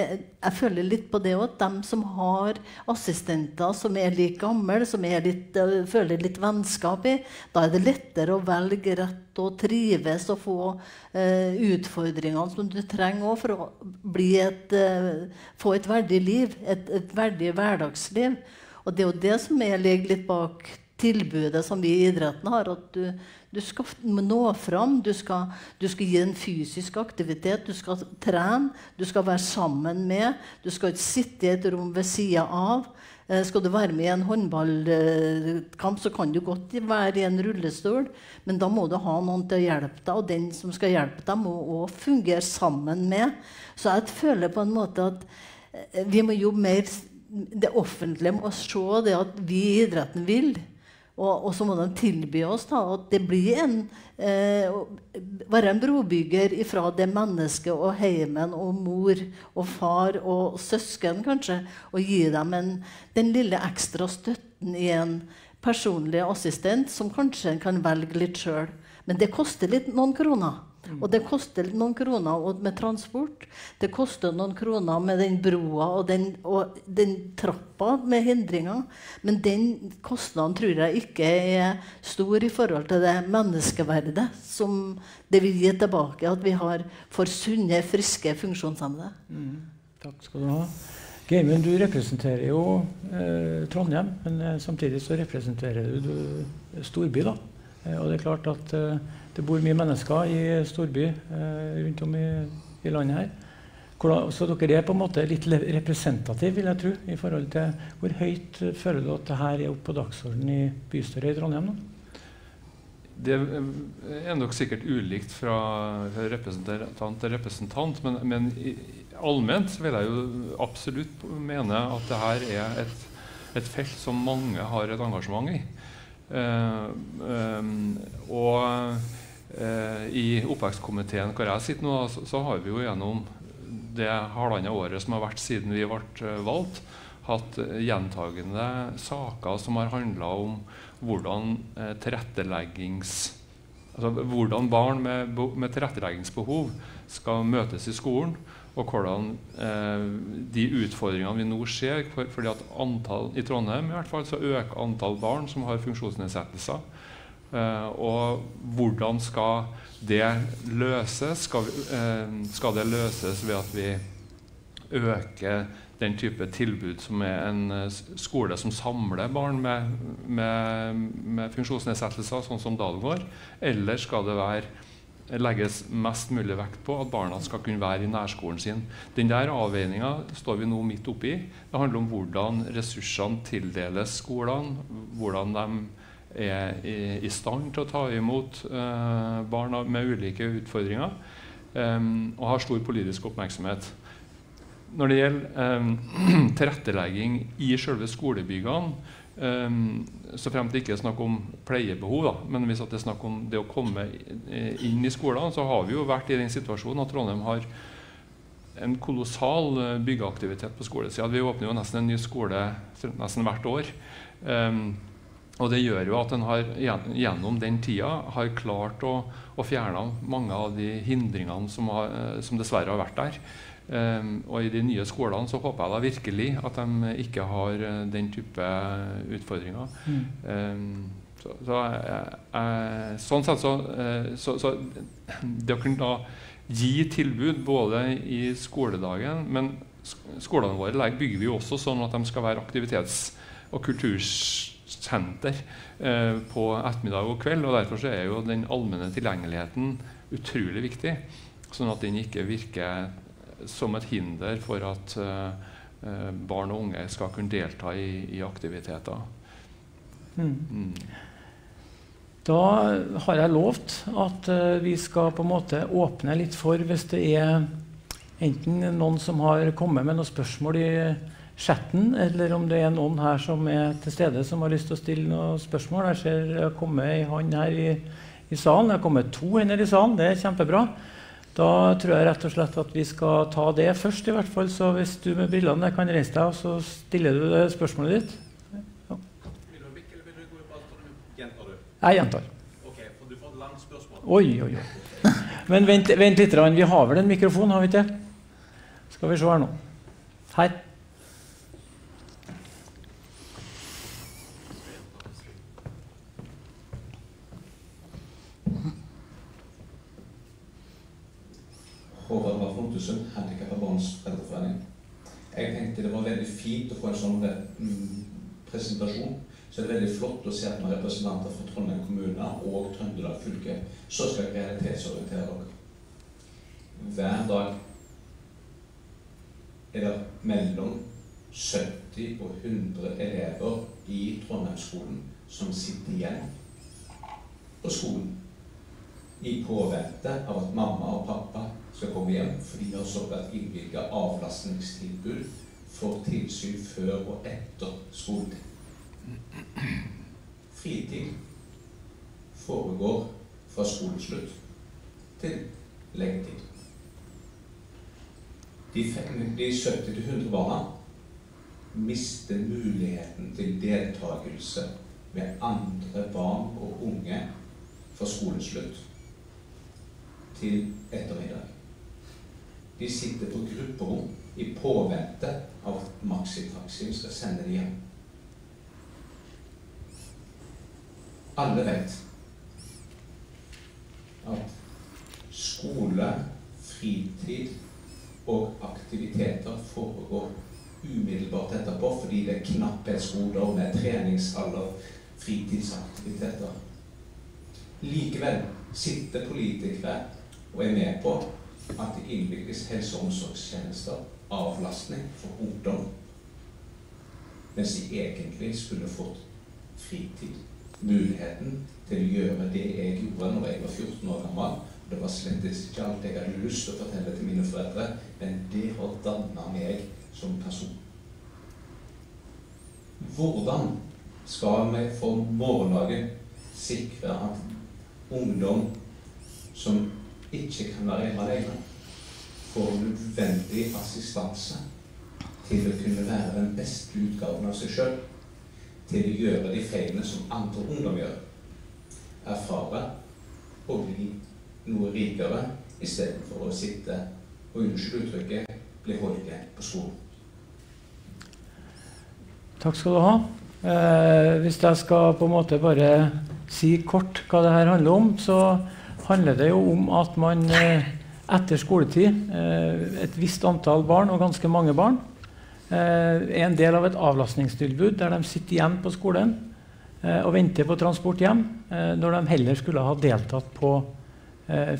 L: jeg føler litt på det òg, at de som har assistenter som er like gamle, som er litt, uh, føler litt vennskap i, da er det lettere å velge rett og trives og få uh, utfordringene som du trenger for å et, uh, få et verdig liv, et, et verdig hverdagsliv. Og det er jo det som er, ligger litt bak tilbudet som vi i idretten har. At du, du skal nå fram. Du skal, du skal, gi en fysisk aktivitet. Du skal trene. Du skal være sammen med. Du skal ikke sitte i et rom ved sida av. Eh, skal du være med i en håndballkamp, så kan du godt være i en rullestol, men da må du ha noen til å hjelpe deg, og den som skal hjelpe deg, må òg fungere sammen med. Så jeg føler på en måte at eh, vi må jobbe mer Det offentlige må se det at vi i idretten vil. Og, og, så må de tilby oss da, at det blir en eh, være en brobygger fra det mennesket og heimen og mor og far og søsken, kanskje, og gi dem en, den lille ekstra støtten i en personlig assistent som kanskje en kan velge litt sjøl. Men det koster litt noen kroner. Og det koster noen kroner med transport. Det koster noen kroner med den broa og den, og den trappa med hindringer. Men den kostnaden tror jeg ikke er stor i forhold til det menneskeverdet som det vil gi tilbake at vi har for sunne, friske funksjonshemmede.
E: Mm. Takk skal du ha. Geimund, du representerer jo eh, Trondheim, men eh, samtidig så representerer du, du storby. da. Eh, og det er klart at eh, det bor mye mennesker i storby eh, rundt om i, i landet her. Så dere er på en måte litt representative, vil jeg tro, i forhold til hvor høyt føler du at dette er oppe på dagsordenen i bystyret i Trondheim? nå?
K: det er nok sikkert ulikt fra representant til representant, men, men allment vil jeg jo absolutt mene at dette er et, et felt som mange har et engasjement i. Uh, um, og uh, i oppvekstkomiteen hvor jeg sitter nå, så, så, har vi jo gjennom det halvannet året som har vært siden vi ble valgt, hatt gjentagende saker som har handla om hvordan tilretteleggings altså hvordan barn med, med tilretteleggingsbehov skal møtes i skolen og hvordan eh, de utfordringene vi nå ser for, fordi at antall, I Trondheim i hvert fall, så øker antall barn som har funksjonsnedsettelser. Eh, og hvordan skal det løses? Skal, eh, skal, det løses ved at vi øker den type tilbud som er en eh, skole som samler barn med, med, med funksjonsnedsettelser, sånn som Dalgård? Eller skal det være legges mest mulig vekt på at barna skal kunne være i nærskolen sin. Den der avveininga står vi nå midt oppi. Det handler om hvordan ressursene tildeles skolene. Hvordan de er i, stand til å ta imot eh, barn med ulike utfordringer. Eh, og har stor politisk oppmerksomhet. Når det gjelder eh, *clears throat* tilrettelegging i selve skolebyggene, Um, så fremt det ikke er snakk om pleiebehov, da. men hvis det er snakk om det å komme inn i skolene, så har vi jo vært i den situasjonen at Trondheim har en kolossal eh, byggeaktivitet på skolesida. Vi åpner jo nesten en ny skole nesten hvert år. Um, og det gjør jo at en gjennom den tida har klart å, å fjerne mange av de hindringene som, har, eh, som dessverre har vært der. Um, og i de nye skolene så håper jeg da virkelig at de ikke har uh, den type utfordringer. Mm. Um, så, så jeg, sånn sett så, uh, så, så, Det å kunne da gi tilbud både i skoledagen Men skolene våre bygger vi jo også sånn at de skal være aktivitets- og kultursenter uh, på ettermiddag og kveld. og Derfor er jo den allmenne tilgjengeligheten utrolig viktig. Sånn at den ikke virker som et hinder for at uh, barn og unge skal kunne delta i, i aktiviteter. Mm. Mm.
E: Da har jeg lovt at uh, vi skal på en måte åpne litt for hvis det er enten noen som har kommet med noen spørsmål i chatten, eller om det er noen her som er til stede som har lyst til å stille noen spørsmål. Jeg ser det har kommet ei hånd her i, i salen. Det har kommet to hender i salen. Det er kjempebra. Da tror jeg rett og slett at vi skal ta det først. i hvert fall. Så hvis du med brillene kan reise deg, og så stiller du det spørsmålet ditt. Ja. Vil du bikke, eller vil du gå opp alt, gjentar du? Jeg gjentar.
N: Ok, for du får et langt spørsmål.
E: Oi, oi, oi. Men vent, vent litt. Vi har vel en mikrofon, har vi ikke? Skal vi se her nå. Her.
N: Håvard Raff Ottesund, Handikappa Barns Foreldreforening. Jeg tenkte det var veldig fint å få en sånn mm, presentasjon. Så er det veldig flott å se at noen representanter fra Trondheim kommune og Trøndelag fylke så skal realitetsorientere dere. Hver dag er det mellom 70 og 100 elever i Trondheimsskolen som sitter igjen på skolen i påvente av at mamma og pappa skal komme hjem, for de har såkalt innvilga avlastningstilbud for tilsyn før og etter skoletid. Fritid foregår fra skoleslutt til leggetid. De, de 70-100 barna mister muligheten til deltakelse med andre barn og unge fra skoleslutt til ettermiddag. De sitter på grupperom i påvente av at Maxitaxien skal sende dem hjem. Alle vet at skole, fritid og aktiviteter foregår umiddelbart etterpå fordi det er knapphetsgoder med treningshaller, fritidsaktiviteter. Likevel sitter politikere og er med på at det innbygges helse- og omsorgstjenester, avlastning for ungdom, mens de egentlig skulle fått fritid muligheten til å gjøre det jeg gjorde når jeg var 14 år gammel. Det var slett ikke alt jeg hadde lyst til å fortelle til mine foreldre, men det har danna meg som person. Hvordan skal vi for morgendagen sikre at ungdom som ikke kan være hjemme alene, får nødvendig assistanse til å kunne være den beste utgaven av seg sjøl, til å gjøre de feilene som andre ungdom gjør, erfare og bli noe rikere istedenfor å sitte og unnskyld uttrykket bli igjen på skolen.
E: Takk skal du ha. Eh, hvis jeg skal på en måte bare si kort hva det her handler om, så handler det jo om at man eh, etter skoletid, eh, et visst antall barn, og ganske mange barn, eh, er en del av et avlastningstilbud der de sitter igjen på skolen og venter på transport hjem, når de heller skulle ha deltatt på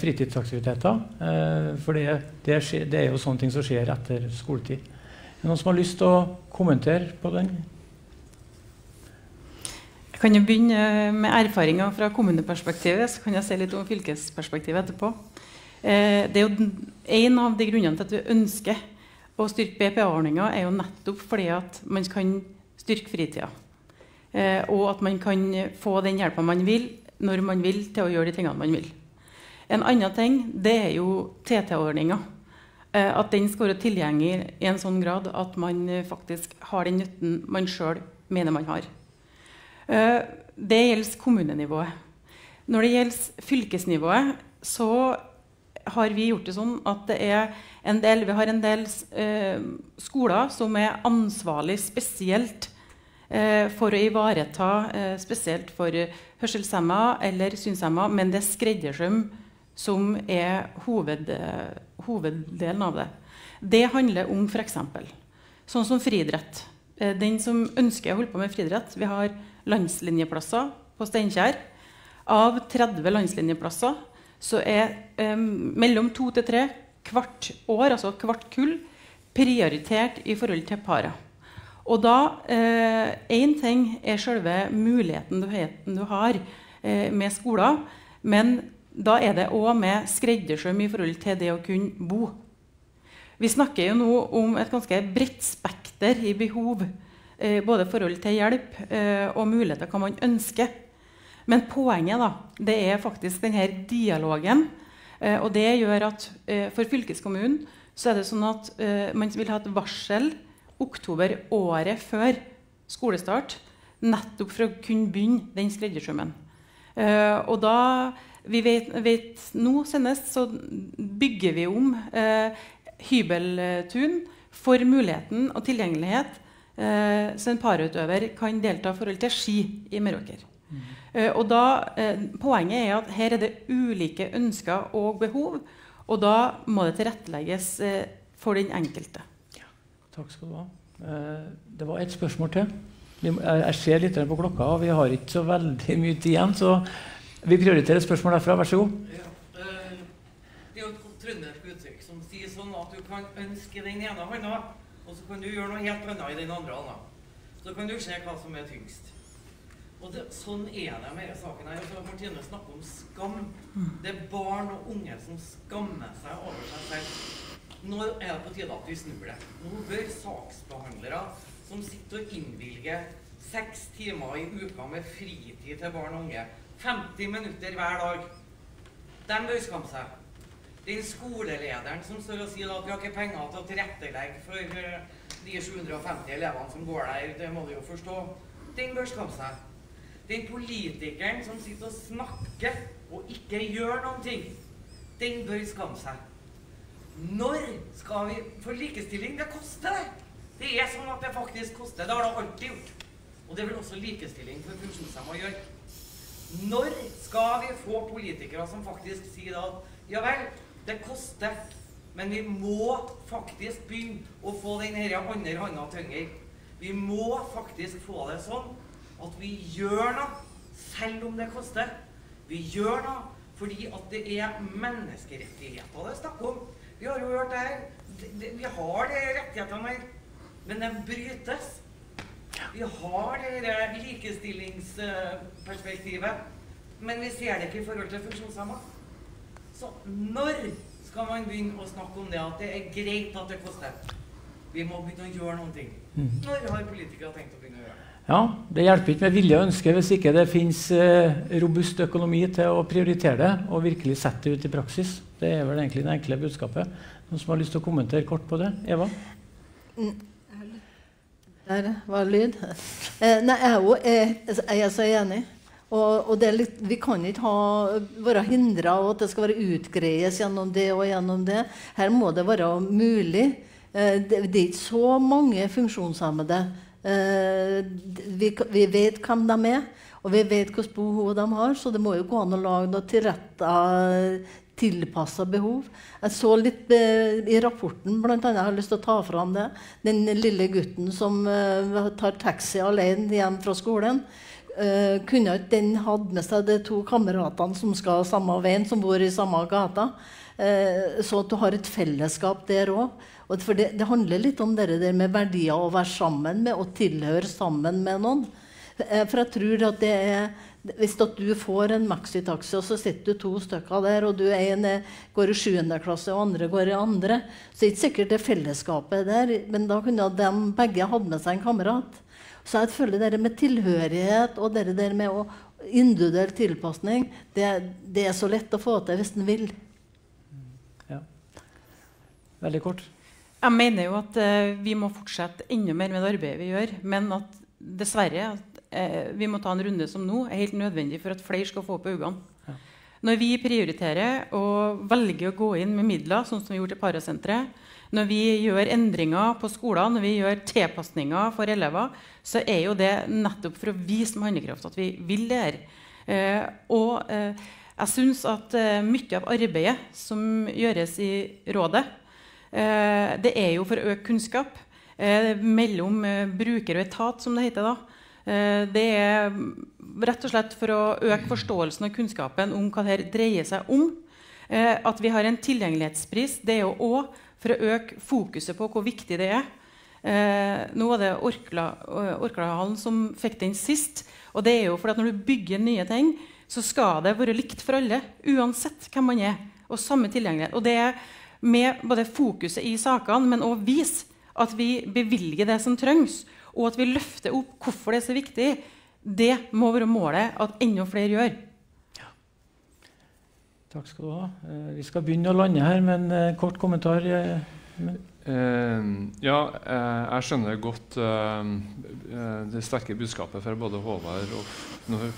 E: fritidsaktiviteter. for det er jo sånne ting som skjer etter skoletid. Er det noen som har lyst til å kommentere på den?
M: Kan jo begynne med erfaringer fra kommuneperspektivet, så kan jeg se litt om fylkesperspektivet etterpå. Eh, det er jo En av de grunnene til at vi ønsker å styrke BPA-ordninga, er jo nettopp fordi at man kan styrke fritida. Eh, og at man kan få den hjelpa man vil, når man vil, til å gjøre de tingene man vil. En annen ting det er jo TT-ordninga. Eh, at den skal være tilgjengelig i en sånn grad at man faktisk har den nytten man sjøl mener man har. Eh, det gjelder kommunenivået. Når det gjelder fylkesnivået, så har vi gjort det sånn at det er en del, vi har en del eh, skoler som er ansvarlig spesielt eh, for å ivareta eh, spesielt for hørselshemma eller synshemma, men det er skreddersøm som er hoved, eh, hoveddelen av det. Det handler om f.eks. sånn som friidrett. Eh, den som ønsker å holde på med friidrett landslinjeplasser på Steinkjer. Av 30 landslinjeplasser så er eh, mellom to til tre hvert år, altså hvert kull, prioritert i forhold til para. Og da Én eh, ting er selve muligheten du, har eh, med skoler, men da er det òg med skreddersøm i forhold til det å kunne bo. Vi snakker jo nå om et ganske bredt spekter i behov Eh, både i forhold til hjelp eh, og muligheter hva man ønsker. Men poenget da, det er faktisk denne dialogen. Eh, og det gjør at for fylkeskommunen så er det sånn at man vil ha et varsel oktober året før skolestart. Nettopp for å kunne begynne den skreddersømmen. og da vi vet, vet, Nå senest så bygger vi om hybeltun for muligheten og tilgjengelighet Eh, så en parutøver kan delta i forhold til ski i Meråker. Mm. Eh, og da, eh, poenget er at her er det ulike ønsker og behov, og da må det tilrettelegges for den enkelte.
E: Ja, takk skal du ha. Eh, det var et spørsmål til. Jeg ser litt på klokka, og vi har ikke så veldig mye tid igjen. Så vi prioriterer spørsmål derfra. Vær så god. Ja,
O: eh, det er jo et trøndersk uttrykk som sier sånn at du kan ønske den ene hånda og så kan du gjøre noe helt annet i den andre hånda. Så kan du se hva som er tyngst. Og det, sånn er det med denne saken. her. Altså, Martine snakker om skam. Det er barn og unge som skammer seg over seg selv. Nå er det på tide at vi snur det. Nå bør saksbehandlere som sitter og innvilger seks timer i uka med fritid til barn og unge, 50 minutter hver dag, de bør skamme seg den skolelederen som står og sier at vi har ikke penger til å tilrettelegge for eh, de 750 elevene som går der, det må du jo forstå, den bør skamme seg. Den politikeren som sitter og snakker og ikke gjør noen ting, den bør skamme seg. Når skal vi For likestilling, det koster, det. Det er sånn at det faktisk koster. Det har det alltid gjort. Og det vil også likestilling for funksjonshemmede gjøre. Når skal vi få politikere som faktisk sier at ja vel, det koster. Men vi må faktisk begynne å få den andre hånda tyngre. Vi må faktisk få det sånn at vi gjør noe, selv om det koster. Vi gjør noe fordi at det er menneskerettigheter det er snakk om. Vi har jo hørt det her. Vi har de rettighetene her, men de brytes. Vi har det likestillingsperspektivet, men vi ser det ikke i forhold til funksjonshemma. Så når skal man begynne å snakke om det at det er greit at det koster? Vi må begynne å gjøre noen ting.
E: Mhm.
O: Når har politikere tenkt å begynne å gjøre det?
E: Ja, Det hjelper ikke med vilje og ønske hvis ikke det fins eh, robust økonomi til å prioritere det og virkelig sette det ut i praksis. Det er vel egentlig det enkle budskapet. Noen som har lyst til å kommentere kort på det? Eva?
L: Der var lyd. Eh, nei, jeg er, jo, eh, jeg er så enig. Og, og litt, vi kan ikke ha, være hindra av at det skal være utgreies gjennom det og gjennom det. Her må det være mulig. Eh, det, det, er ikke så mange funksjonshemmede. Eh, vi, vi, vet hvem de er, og vi vet hvilke behov de har. Så det må jo gå an å lage noe tilretta tilpassa behov. Jeg så litt eh, i rapporten, bl.a. jeg har lyst til å ta fram det. Den lille gutten som tar taxi alene hjem fra skolen. Uh, kunne ikke den hatt med seg de to kameratene som skal samme veien, som bor i samme gata? Uh, så at du har et fellesskap der òg. For det, det, handler litt om det der med verdier å være sammen med og tilhøre sammen med noen. Uh, for jeg tror at det er hvis du får en maxitaxi, og så sitter du to stykker der, og du ene går i 7. klasse og andre går i andre, så er det ikke sikkert det fellesskapet der, men da kunne de begge hatt med seg en kamerat. Så jeg føler det med tilhørighet og det der med å, individuell tilpasning, det, det, er så lett å få til hvis en vil.
E: Ja. Veldig kort.
M: Jeg mener jo at eh, vi må fortsette enda mer med det arbeidet vi gjør. Men at dessverre at, eh, vi må ta en runde som nå er helt nødvendig for at flere skal få opp øynene. Ja. Når vi prioriterer og velger å gå inn med midler, sånn som vi gjorde til Parasenteret, når vi gjør endringer på skolen, når vi gjør tilpasninger for elever, så er jo det nettopp for å vise med handlekraft at vi vil her. Eh, og eh, jeg syns at eh, mye av arbeidet som gjøres i rådet, eh, det er jo for å øke kunnskap eh, mellom eh, bruker og etat, som det heter da. det er rett og slett for å øke forståelsen og kunnskapen om hva dette dreier seg om. at vi har en tilgjengelighetspris, det er jo òg for å øke fokuset på hvor viktig det er. Eh, nå var det Orkla-hallen som fikk den sist. Og det er jo fordi at når du bygger nye ting, så skal det være likt for alle. Uansett hvem man er. Og samme tilgjengelighet. Og det er med både fokuset i sakene, men òg vise at vi bevilger det som trengs, og at vi løfter opp hvorfor det er så viktig. Det må være målet at enda flere gjør.
E: Takk skal du ha. Eh, vi skal begynne å lande her, men eh, kort kommentar.
K: Uh, ja, uh, jeg skjønner godt uh, det sterke budskapet fra både Håvard og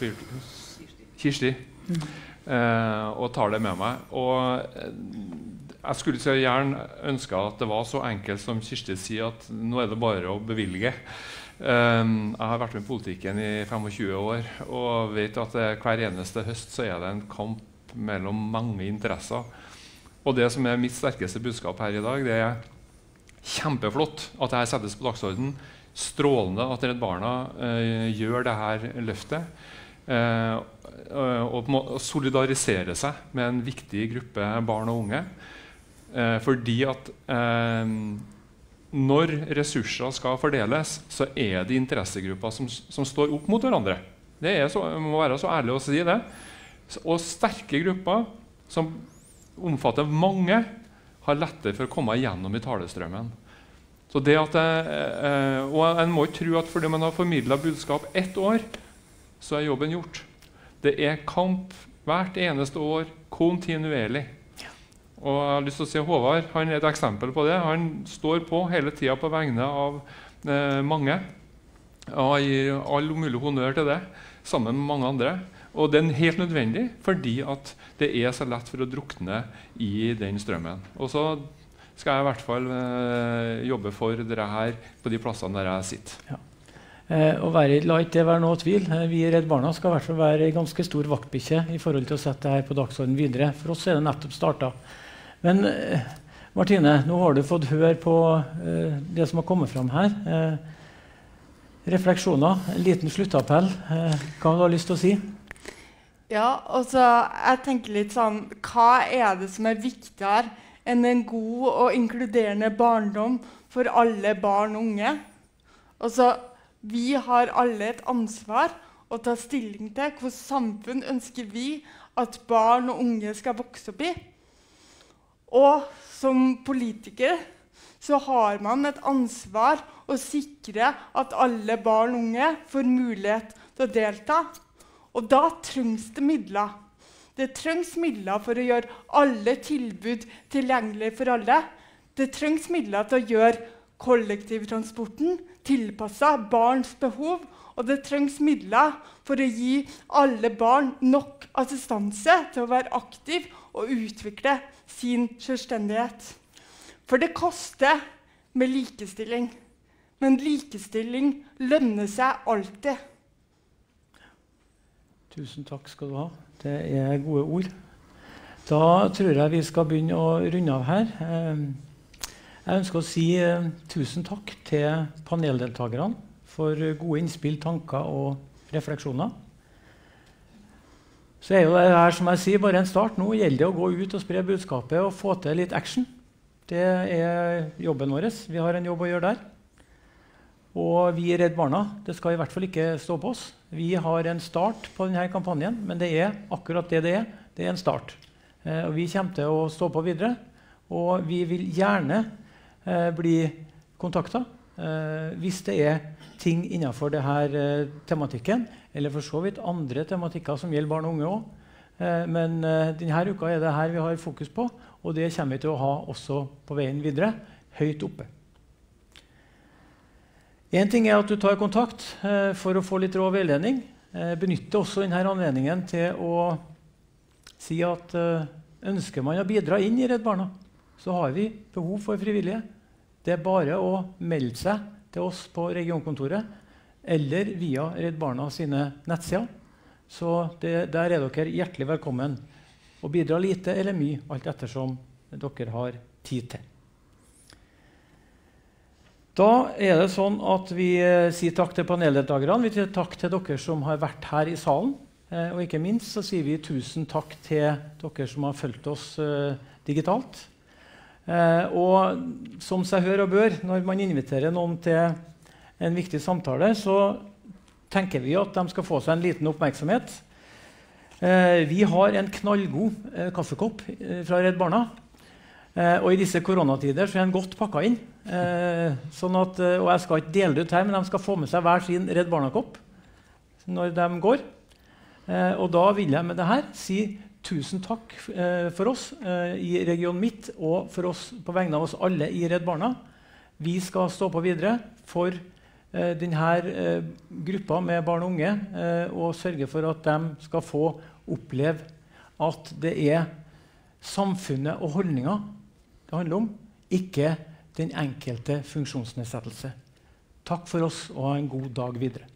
K: Kirsti. Mm. og tar det med meg. Og jeg skulle så gjerne ønske at det var så enkelt som Kirsti sier, at nå er det bare å bevilge. jeg har vært med i politikken i 25 år og vet at hver eneste høst så er det en kamp mellom mange interesser. Og det som er mitt sterkeste budskap her i dag, det er kjempeflott at dette settes på dagsordenen. Strålende at Redd Barna eh, gjør dette løftet. Eh, og, og solidarisere seg med en viktig gruppe barn og unge. Eh, fordi at eh, når ressurser skal fordeles, så er det interessegrupper som, som står opp mot hverandre. Det så, må være så ærlig å si det. Og sterke grupper som omfatter mange, har lettere for å komme igjennom i talestrømmen. Så det at jeg, eh, og En må ikke tro at fordi man har formidla budskap ett år, så er jobben gjort. Det er kamp hvert eneste år, kontinuerlig. Og jeg har lyst til å si Håvard han er et eksempel på det. Han står på hele tida på vegne av eh, mange. Og gir all mulig honnør til det, sammen med mange andre. Og den er helt nødvendig fordi det er så lett for å drukne i den strømmen. Og så skal jeg i hvert fall øh, jobbe for dere her på de plassene der jeg sitter. Ja.
E: Eh, og være, La ikke det være noe tvil. Eh, vi i Redd Barna skal i hvert fall være en ganske stor vaktbikkje i forhold til å sette dette på dagsordenen videre. For oss er det nettopp starta. Men eh, Martine, nå har du fått høre på eh, det som har kommet fram her. Eh, refleksjoner, en liten sluttappell. hva har du lyst til å si?
F: Ja, og så jeg tenker litt sånn Hva er det som er viktigere enn en god og inkluderende barndom for alle barn og unge? Og så vi har alle et ansvar å ta stilling til hvilket samfunn ønsker vi at barn og unge skal vokse opp i. Og som politiker så har man et ansvar å sikre at alle barn og unge får mulighet til å delta. Og da trengs det midler. Det trengs midler for å gjøre alle tilbud tilgjengelige for alle. Det trengs midler til å gjøre kollektivtransporten tilpassa barns behov. Og det trengs midler for å gi alle barn nok assistanse til å være aktiv og utvikle sin selvstendighet. For det koster med likestilling. Men likestilling lønner seg alltid.
E: Tusen takk skal du ha. Det er gode ord. Da tror jeg vi skal begynne å runde av her. Ehm, jeg ønsker å si eh, tusen takk til paneldeltakerne for gode innspill, tanker og refleksjoner. Så er jo det her som jeg sier, bare en start. Nå gjelder det å gå ut og spre budskapet og få til litt action. Det er jobben vår. Vi har en jobb å gjøre der. Og vi i Redd Barna det skal i hvert fall ikke stå på oss. Vi har en start på denne kampanjen, men det er akkurat det det er. Det er en start. Eh, og vi kommer til å stå på videre. Og vi vil gjerne eh, bli kontakta eh, hvis det er ting innenfor denne eh, tematikken, eller for så vidt andre tematikker som gjelder barn og unge òg. Eh, men eh, denne uka er det her vi har fokus på, og det kommer vi til å ha også på veien videre. Høyt oppe. Én ting er at du tar kontakt eh, for å få litt råd og veiledning. Eh, benytte også denne anledningen til å si at eh, ønsker man å bidra inn i Redd Barna, så har vi behov for frivillige. Det er bare å melde seg til oss på regionkontoret eller via Redd Barna sine nettsider. Så det, der er dere hjertelig velkommen. Å bidra lite eller mye, alt ettersom dere har tid til. Da er det sånn at Vi eh, sier takk til paneldeltakerne. Vi sier takk til dere som har vært her i salen. Eh, og ikke minst så sier vi tusen takk til dere som har fulgt oss eh, digitalt. Og som seg hør og bør, når man inviterer noen til en viktig samtale, så tenker vi at de skal få seg en liten oppmerksomhet. Vi har en knallgod kaffekopp fra Redd Barna. Eh, og i disse koronatider så er den godt pakka inn. Eh, sånn at, eh, og jeg skal ikke dele det ut her, men de skal få med seg hver sin Redd Barna-kopp når de går. Eh, og da vil jeg med det her si tusen takk eh, for oss eh, i Region Midt og for oss på vegne av oss alle i Redd Barna. Vi skal stå på videre for denne gruppa med barn og unge og sørge for at de skal få oppleve at det er samfunnet og holdninger det handler om, ikke den enkelte funksjonsnedsettelse. Takk for oss og ha en god dag videre.